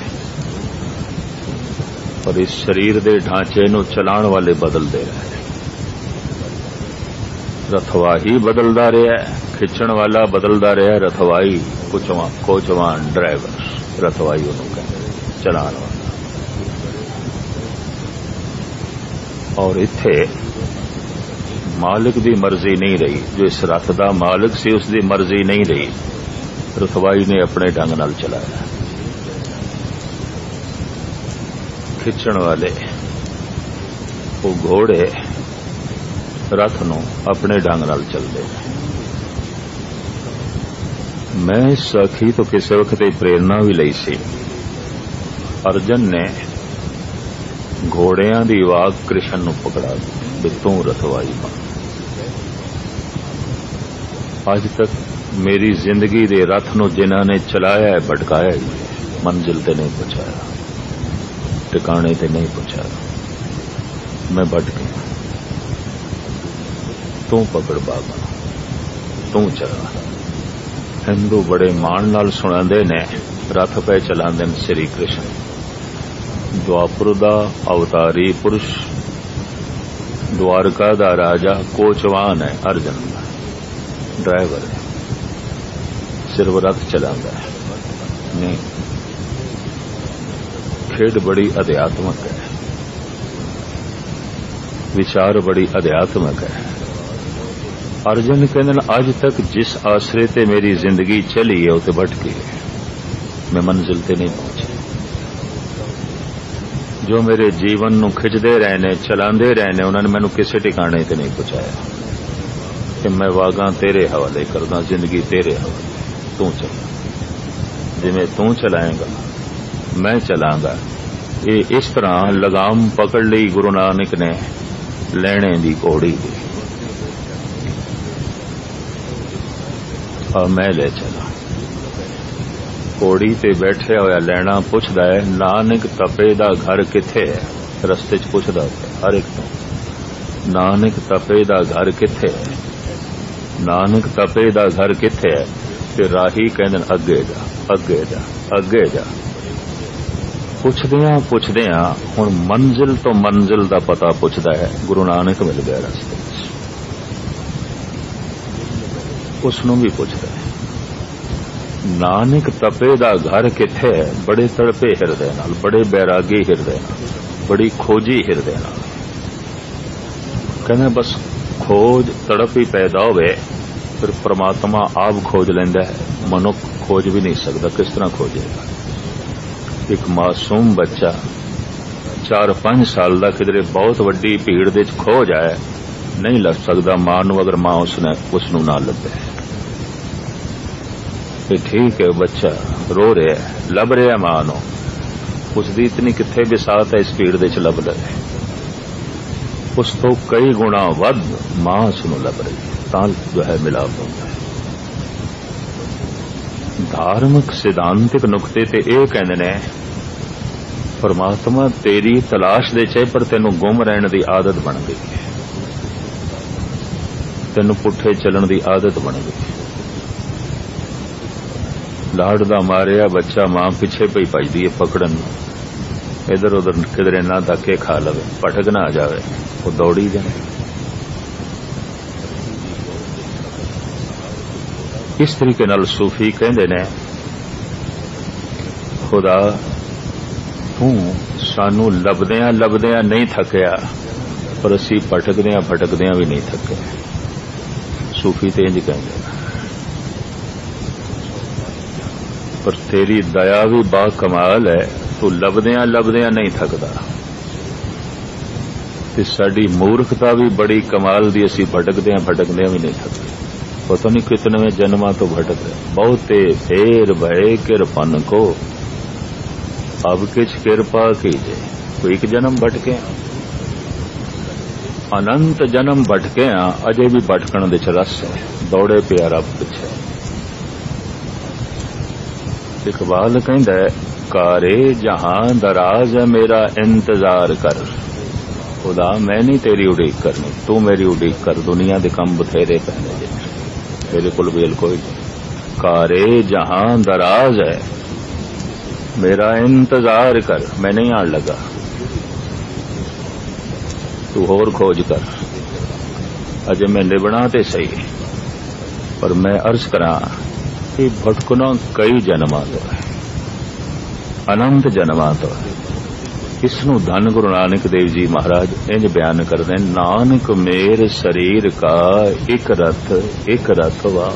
A: ਪਰ ਇਸ ਸਰੀਰ ਦੇ ਢਾਂਚੇ ਨੂੰ ਚਲਾਉਣ ਵਾਲੇ ਬਦਲਦੇ ਰਹੇ। ਰਥਵਾਹੀ ਬਦਲਦਾ ਰਿਹਾ, ਖਿੱਚਣ ਵਾਲਾ ਬਦਲਦਾ ਰਿਹਾ, ਰਥਵਾਈ ਕੋਚਵਾਨ ਕੋਚਵਾਨ ਡਰਾਈਵਰ, ਰਥਵਾਈ ਉਹਨੂੰ ਕਹਿੰਦੇ, ਚਲਾਉਣ ਵਾਲਾ। ਔਰ ਇੱਥੇ ਮਾਲਕ ਦੀ ਮਰਜ਼ੀ ਨਹੀਂ ਰਹੀ, ਜੋ ਇਸ ਰਥ ਦਾ ਮਾਲਕ ਸੀ, ਉਸ ਦੀ ਮਰਜ਼ੀ ਨਹੀਂ ਰਹੀ। ਰਥਵਾਈ ਨੇ ਆਪਣੇ ਢੰਗ ਨਾਲ ਚਲਾਇਆ। ਖਿੱਚਣ ਵਾਲੇ। ਉਹ ਘੋੜੇ ਰਥ ਨੂੰ ਆਪਣੇ ਢੰਗ ਨਾਲ ਚੱਲਦੇ ਨੇ। ਮੈਂ ਸਖੀ ਤੋਂ ਕਿਸੇ ਵਕਤ ਇਹ ਪ੍ਰੇਰਣਾ ਵੀ ਲਈ ਸੀ। ਅਰਜਨ ਨੇ ਘੋੜਿਆਂ ਦੀ ਆਵਾਜ਼ ਕ੍ਰਿਸ਼ਨ ਨੂੰ ਪਕੜਾ ਦਿੱਤੀ ਤੂੰ ਰਥਵਾਈ ਬਣ। ਅੱਜ ਤੱਕ ਮੇਰੀ ਜ਼ਿੰਦਗੀ ਦੇ ਰਥ ਨੂੰ ਜਿਨ੍ਹਾਂ ਨੇ ਚਲਾਇਆ ਹੈ, ਭਟਕਾਇਆ ਹੀ, ਮੰਜ਼ਿਲ ਤੇ ਨਹੀਂ ਪਹੁੰਚਾਇਆ। ਟਿਕਾਣੇ ਤੇ ਨਹੀਂ ਪਹੁੰਚਾਇਆ ਮੈਂ ਭਟਕ ਗਿਆ ਤੂੰ ਪਕੜ ਬਾਬਾ ਤੂੰ ਚਲਾ ਹਿੰਦੂ ਬੜੇ ਮਾਣ ਨਾਲ ਸੁਣਾਉਂਦੇ ਨੇ ਰਥ ਪੈ ਚਲਾਉਂਦੇ ਨੇ ਸ੍ਰੀ ਕ੍ਰਿਸ਼ਨ ਦੁਆਪੁਰ ਦਾ ਅਵਤਾਰੀ ਪੁਰਸ਼ ਦਵਾਰਕਾ ਦਾ ਰਾਜਾ ਕੋਚਵਾਨ ਹੈ ਅਰਜਨ ਦਾ ਡਰਾਈਵਰ ਹੈ ਸਿਰਫ ਰਥ ਚਲਾਉਂਦਾ ਹੈ ਨਹੀਂ ਖੇਡ ਬੜੀ ਅਧਿਆਤਮਕ ਹੈ ਵਿਚਾਰ ਬੜੀ ਅਧਿਆਤਮਕ ਹੈ ਅਰਜਨ ਕਹਿੰਦੇ ਨੇ ਅੱਜ ਤੱਕ ਜਿਸ ਆਸਰੇ ਤੇ ਮੇਰੀ ਜ਼ਿੰਦਗੀ ਚਲੀ ਹੈ ਉਤੇ ਭਟਕੀ ਹੈ ਮੈਂ ਮੰਜ਼ਿਲ ਤੇ ਨਹੀਂ ਪਹੁੰਚੀ ਜੋ ਮੇਰੇ ਜੀਵਨ ਨੂੰ ਖਿੱਚਦੇ ਰਹੇ ਨੇ ਚਲਾਉਂਦੇ ਰਹੇ ਨੇ ਉਹਨਾਂ ਨੇ ਮੈਨੂੰ ਕਿਸੇ ਟਿਕਾਣੇ ਤੇ ਨਹੀਂ ਪਹੁੰਚਾਇਆ ਕਿ ਮੈਂ ਵਾਗਾ ਤੇਰੇ ਹਵਾਲੇ ਕਰਦਾ ਜ਼ਿੰਦਗੀ ਤੇਰੇ ਹਵਾਲੇ ਤੂੰ ਚਲਾ ਜਿਵੇਂ ਤੂੰ ਚਲਾਏਗਾ ਮੈਂ ਚਲਾਂਗਾ। ਇਹ ਇਸ ਤਰ੍ਹਾਂ ਲਗਾਮ ਪਕੜ ਲਈ ਗੁਰੂ ਨਾਨਕ ਨੇ ਲੈਣੇ ਦੀ ਕੋੜੀ ਦੀ। ਆ ਮੈਂ ਲੈ ਚਲਾ। ਕੋੜੀ ਤੇ ਬੈਠਿਆ ਹੋਇਆ ਲੈਣਾ ਪੁੱਛਦਾ ਹੈ, ਨਾਨਕ ਤਪੇ ਦਾ ਘਰ ਕਿੱਥੇ ਹੈ? ਰਸਤੇ 'ਚ ਪੁੱਛਦਾ ਹਰ ਇੱਕ ਤੋਂ ਨਾਨਕ ਤਪੇ ਦਾ ਘਰ ਕਿੱਥੇ ਹੈ? ਨਾਨਕ ਤਪੇ ਦਾ ਘਰ ਕਿੱਥੇ ਹੈ? ਤੇ ਰਾਹੀ ਕਹਿੰਦੇ ਅੱਗੇ ਜਾ ਅੱਗੇ ਜਾ ਅੱਗੇ ਜਾ। ਪੁੱਛਦਿਆਂ ਪੁੱਛਦਿਆਂ ਹੁਣ ਮੰਜ਼ਿਲ ਤੋਂ ਮੰਜ਼ਿਲ ਦਾ ਪਤਾ ਪੁੱਛਦਾ ਹੈ। ਗੁਰੂ ਨਾਨਕ ਮਿਲ ਗਿਆ ਰਸਤੇ ਉਸ ਨੂੰ ਵੀ ਪੁੱਛਦਾ ਹੈ। ਨਾਨਕ ਤਪੇ ਦਾ ਘਰ ਕਿੱਥੇ ਹੈ? ਬੜੇ ਤੜਪੇ ਹਿਰਦੇ ਨਾਲ, ਬੜੇ ਬੈਰਾਗੀ ਹਿਰਦੇ ਨਾਲ, ਬੜੀ ਖੋਜੀ ਹਿਰਦੇ ਨਾਲ। ਕਹਿੰਦਾ, ਬਸ ਖੋਜ ਤੜਪ ਹੀ ਪੈਦਾ ਹੋਵੇ, ਫਿਰ ਪ੍ਰਮਾਤਮਾ ਆਪ ਖੋਜ ਲੈਂਦਾ ਹੈ। ਮਨੁੱਖ ਖੋਜ ਵੀ ਨਹੀਂ ਸਕਦਾ, ਕਿਸ ਤਰ੍ਹਾਂ ਖੋਜੇਗਾ? ਇੱਕ ਮਾਸੂਮ ਬੱਚਾ 4-5 ਸਾਲ ਦਾ ਕਿਧਰੇ ਬਹੁਤ ਵੱਡੀ ਭੀੜ ਦੇ ਵਿੱਚ ਖੋ ਜਾਏ, ਨਹੀਂ ਲੱਭ ਸਕਦਾ ਮਾਂ ਨੂੰ, ਅਗਰ ਮਾਂ ਉਸਨੇ ਉਸ ਨੂੰ ਨਾ ਲੱਭੇ। ਕਿ ਠੀਕ ਹੈ, ਬੱਚਾ ਰੋ ਰਿਹਾ ਹੈ, ਲੱਭ ਰਿਹਾ ਮਾਂ ਨੂੰ। ਉਸ ਦੀ ਇਤਨੀ ਕਿੱਥੇ ਵਿਸਾਤ ਹੈ ਇਸ ਭੀੜ ਦੇ ਚ ਲੱਭ ਲਵੇ ਉਸ ਤੋਂ ਕਈ ਗੁਣਾ ਵੱਧ ਮਾਂ ਉਸ ਨੂੰ ਲੱਭ ਰਹੀ ਤਾਂ ਜੋ ਹੈ ਮਿਲਾਪ ਹੁੰਦਾ ਹੈ। ਧਾਰਮਿਕ ਸਿਧਾਂਤਿਕ ਨੁਕਤੇ ਤੇ ਇਹ ਕਹਿੰਦੇ ਨੇ, ਪਰਮਾਤਮਾ ਤੇਰੀ ਤਲਾਸ਼ ਦੇ ਚ ਪਰ ਤੈਨੂੰ ਗੁੰਮ ਰਹਿਣ ਦੀ ਆਦਤ ਬਣ ਗਈ ਹੈ। ਤੈਨੂੰ ਪੁੱਠੇ ਚੱਲਣ ਦੀ ਆਦਤ ਬਣ ਗਈ ਲਾੜ ਦਾ ਮਾਰਿਆ ਬੱਚਾ ਮਾਂ ਪਿੱਛੇ ਪਈ ਭਜਦੀ ਹੈ ਪਕੜਨ ਨੂੰ। ਇਧਰ ਉਧਰ ਕਿਧਰੇ ਨਾ ਧੱਕੇ ਖਾ ਲਵੇ ਪਟਕ ਨਾ ਆ ਜਾਵੇ, ਉਹ ਦੌੜੀ ਜਾਵੇ। ਇਸ ਤਰੀਕੇ ਨਾਲ ਸੂਫੀ ਕਹਿੰਦੇ ਨੇ, ਖੁਦਾ, ਤੂੰ ਸਾਨੂੰ ਲੱਭਦਿਆਂ ਲੱਭਦਿਆਂ ਨਹੀਂ ਥੱਕਿਆ, ਪਰ ਅਸੀਂ ਭਟਕਦਿਆਂ ਭਟਕਦਿਆਂ ਵੀ ਨਹੀਂ ਥੱਕੇ। ਸੂਫੀ ਤੇ ਇੰਜ ਕਹਿੰਦੇ ਪਰ ਤੇਰੀ ਦਇਆ ਵੀ ਬਾ ਕਮਾਲ ਹੈ, ਤੂੰ ਲੱਭਦਿਆਂ ਲੱਭਦਿਆਂ ਨਹੀਂ ਥੱਕਦਾ। ਤੇ ਸਾਡੀ ਮੂਰਖਤਾ ਵੀ ਬੜੀ ਕਮਾਲ ਦੀ, ਅਸੀਂ ਭਟਕਦਿਆਂ ਭਟਕਦਿਆਂ ਵੀ ਨਹੀਂ ਥੱਕਦੇ ਪਤਾ ਨਹੀਂ ਕਿਤਨੇ ਜਨਮਾਂ ਤੋਂ ਭਟਕ ਰਹੇ। ਬਹੁਤੇ ਫੇਰ ਭਏ ਕਿਰਪਨ ਕੋ। ਅਬ ਕਿਛ ਕਿਰਪਾ ਕੀਜੇ। ਕੋਈ ਇੱਕ ਜਨਮ ਭਟਕੇ ਅਨੰਤ ਜਨਮ ਭਟਕੇ ਆ ਅਜੇ ਵੀ ਭਟਕਣ ਦੇ ਚ ਰਸ ਹੈ। ਦੌੜੇ ਪਿਆ ਰੱਬ ਪਿੱਛੇ ਇਕਬਾਲ ਕਹਿੰਦਾ, ਕਾਰੇ ਜਹਾਂ ਦਰਾਜ਼ ਹੈ ਮੇਰਾ ਇੰਤਜ਼ਾਰ ਕਰ। ਖੁਦਾ, ਮੈਂ ਨਹੀਂ ਤੇਰੀ ਉਡੀਕ ਕਰਨੀ। ਤੂੰ ਮੇਰੀ ਉਡੀਕ ਕਰ। ਦੁਨੀਆ ਦੇ ਕੰਮ ਬਥੇਰੇ ਪੈਣੇ ਜੇ ਮੇਰੇ ਕੋਲ ਵੇਲ ਕੋਈ ਨਹੀਂ ਕਾਰੇ ਜਹਾਂ ਦਰਾਜ਼ ਹੈ ਮੇਰਾ ਇੰਤਜ਼ਾਰ ਕਰ ਮੈਂ ਨਹੀਂ ਆਣ ਲੱਗਾ ਤੂੰ ਹੋਰ ਖੋਜ ਕਰ ਅਜੇ ਮੈਂ ਨਿਬਣਾ ਤੇ ਸਹੀ ਪਰ ਮੈਂ ਅਰਜ਼ ਕਰਾਂ ਕਿ ਭਟਕਣਾ ਕਈ ਜਨਮਾਂ ਤੋਂ ਹੈ ਅਨੰਤ ਜਨਮਾਂ ਤੋਂ ਹੈ ਇਸ ਨੂੰ ਧੰਨ ਗੁਰੂ ਨਾਨਕ ਦੇਵ ਜੀ ਮਹਾਰਾਜ ਇੰਜ ਬਿਆਨ ਕਰਦੇ ਨਾਨਕ ਮੇਰ ਸਰੀਰ ਕਾ ਇੱਕ ਰਥ ਇੱਕ ਰਥ ਵਾ।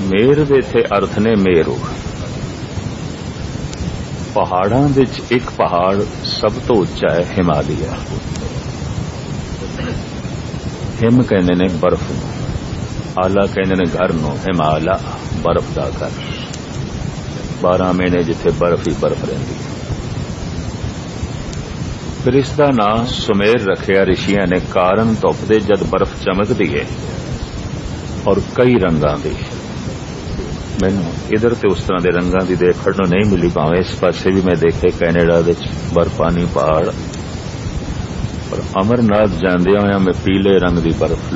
A: ਮੇਰ ਦੇ ਇੱਥੇ ਅਰਥ ਨੇ ਮੇਰੂ ਪਹਾੜਾਂ ਵਿੱਚ ਇੱਕ ਪਹਾੜ ਸਭ ਤੋਂ ਉੱਚਾ ਹੈ, ਹਿਮਾਲਿਆ। ਹਿਮ ਕਹਿੰਦੇ ਨੇ ਬਰਫ਼ ਨੂੰ, ਆਲਾ ਕਹਿੰਦੇ ਨੇ ਘਰ ਨੂੰ, ਹਿਮਾਲਾ, ਬਰਫ਼ ਦਾ ਘਰ। 12 ਮਹੀਨੇ ਜਿੱਥੇ ਬਰਫ਼ ਹੀ ਬਰਫ਼ ਰਹਿੰਦੀ। ਫਿਰ ਇਸ ਦਾ ਨਾਂ ਸੁਮੇਰ ਰੱਖਿਆ ਰਿਸ਼ੀਆਂ ਨੇ, ਕਾਰਨ ਧੁੱਪ ਦੇ ਜਦ ਬਰਫ਼ ਚਮਕਦੀ ਹੈ ਔਰ ਕਈ ਰੰਗਾਂ ਦੀ। ਮੈਨੂੰ ਇਧਰ ਤੇ ਉਸ ਤਰ੍ਹਾਂ ਦੇ ਰੰਗਾਂ ਦੀ ਦੇਖਣ ਨੂੰ ਨਹੀਂ ਮਿਲੀ ਭਾਵੇਂ ਇਸ ਪਾਸੇ ਵੀ ਮੈਂ ਦੇਖੇ ਕੈਨੇਡਾ ਵਿੱਚ ਬਰਫਾਨੀ ਪਹਾੜ। ਪਰ ਅਮਰਨਾਥ ਜਾਂਦਿਆਂ ਹੋਇਆ ਮੈਂ ਪੀਲੇ ਰੰਗ ਦੀ ਬਰਫ਼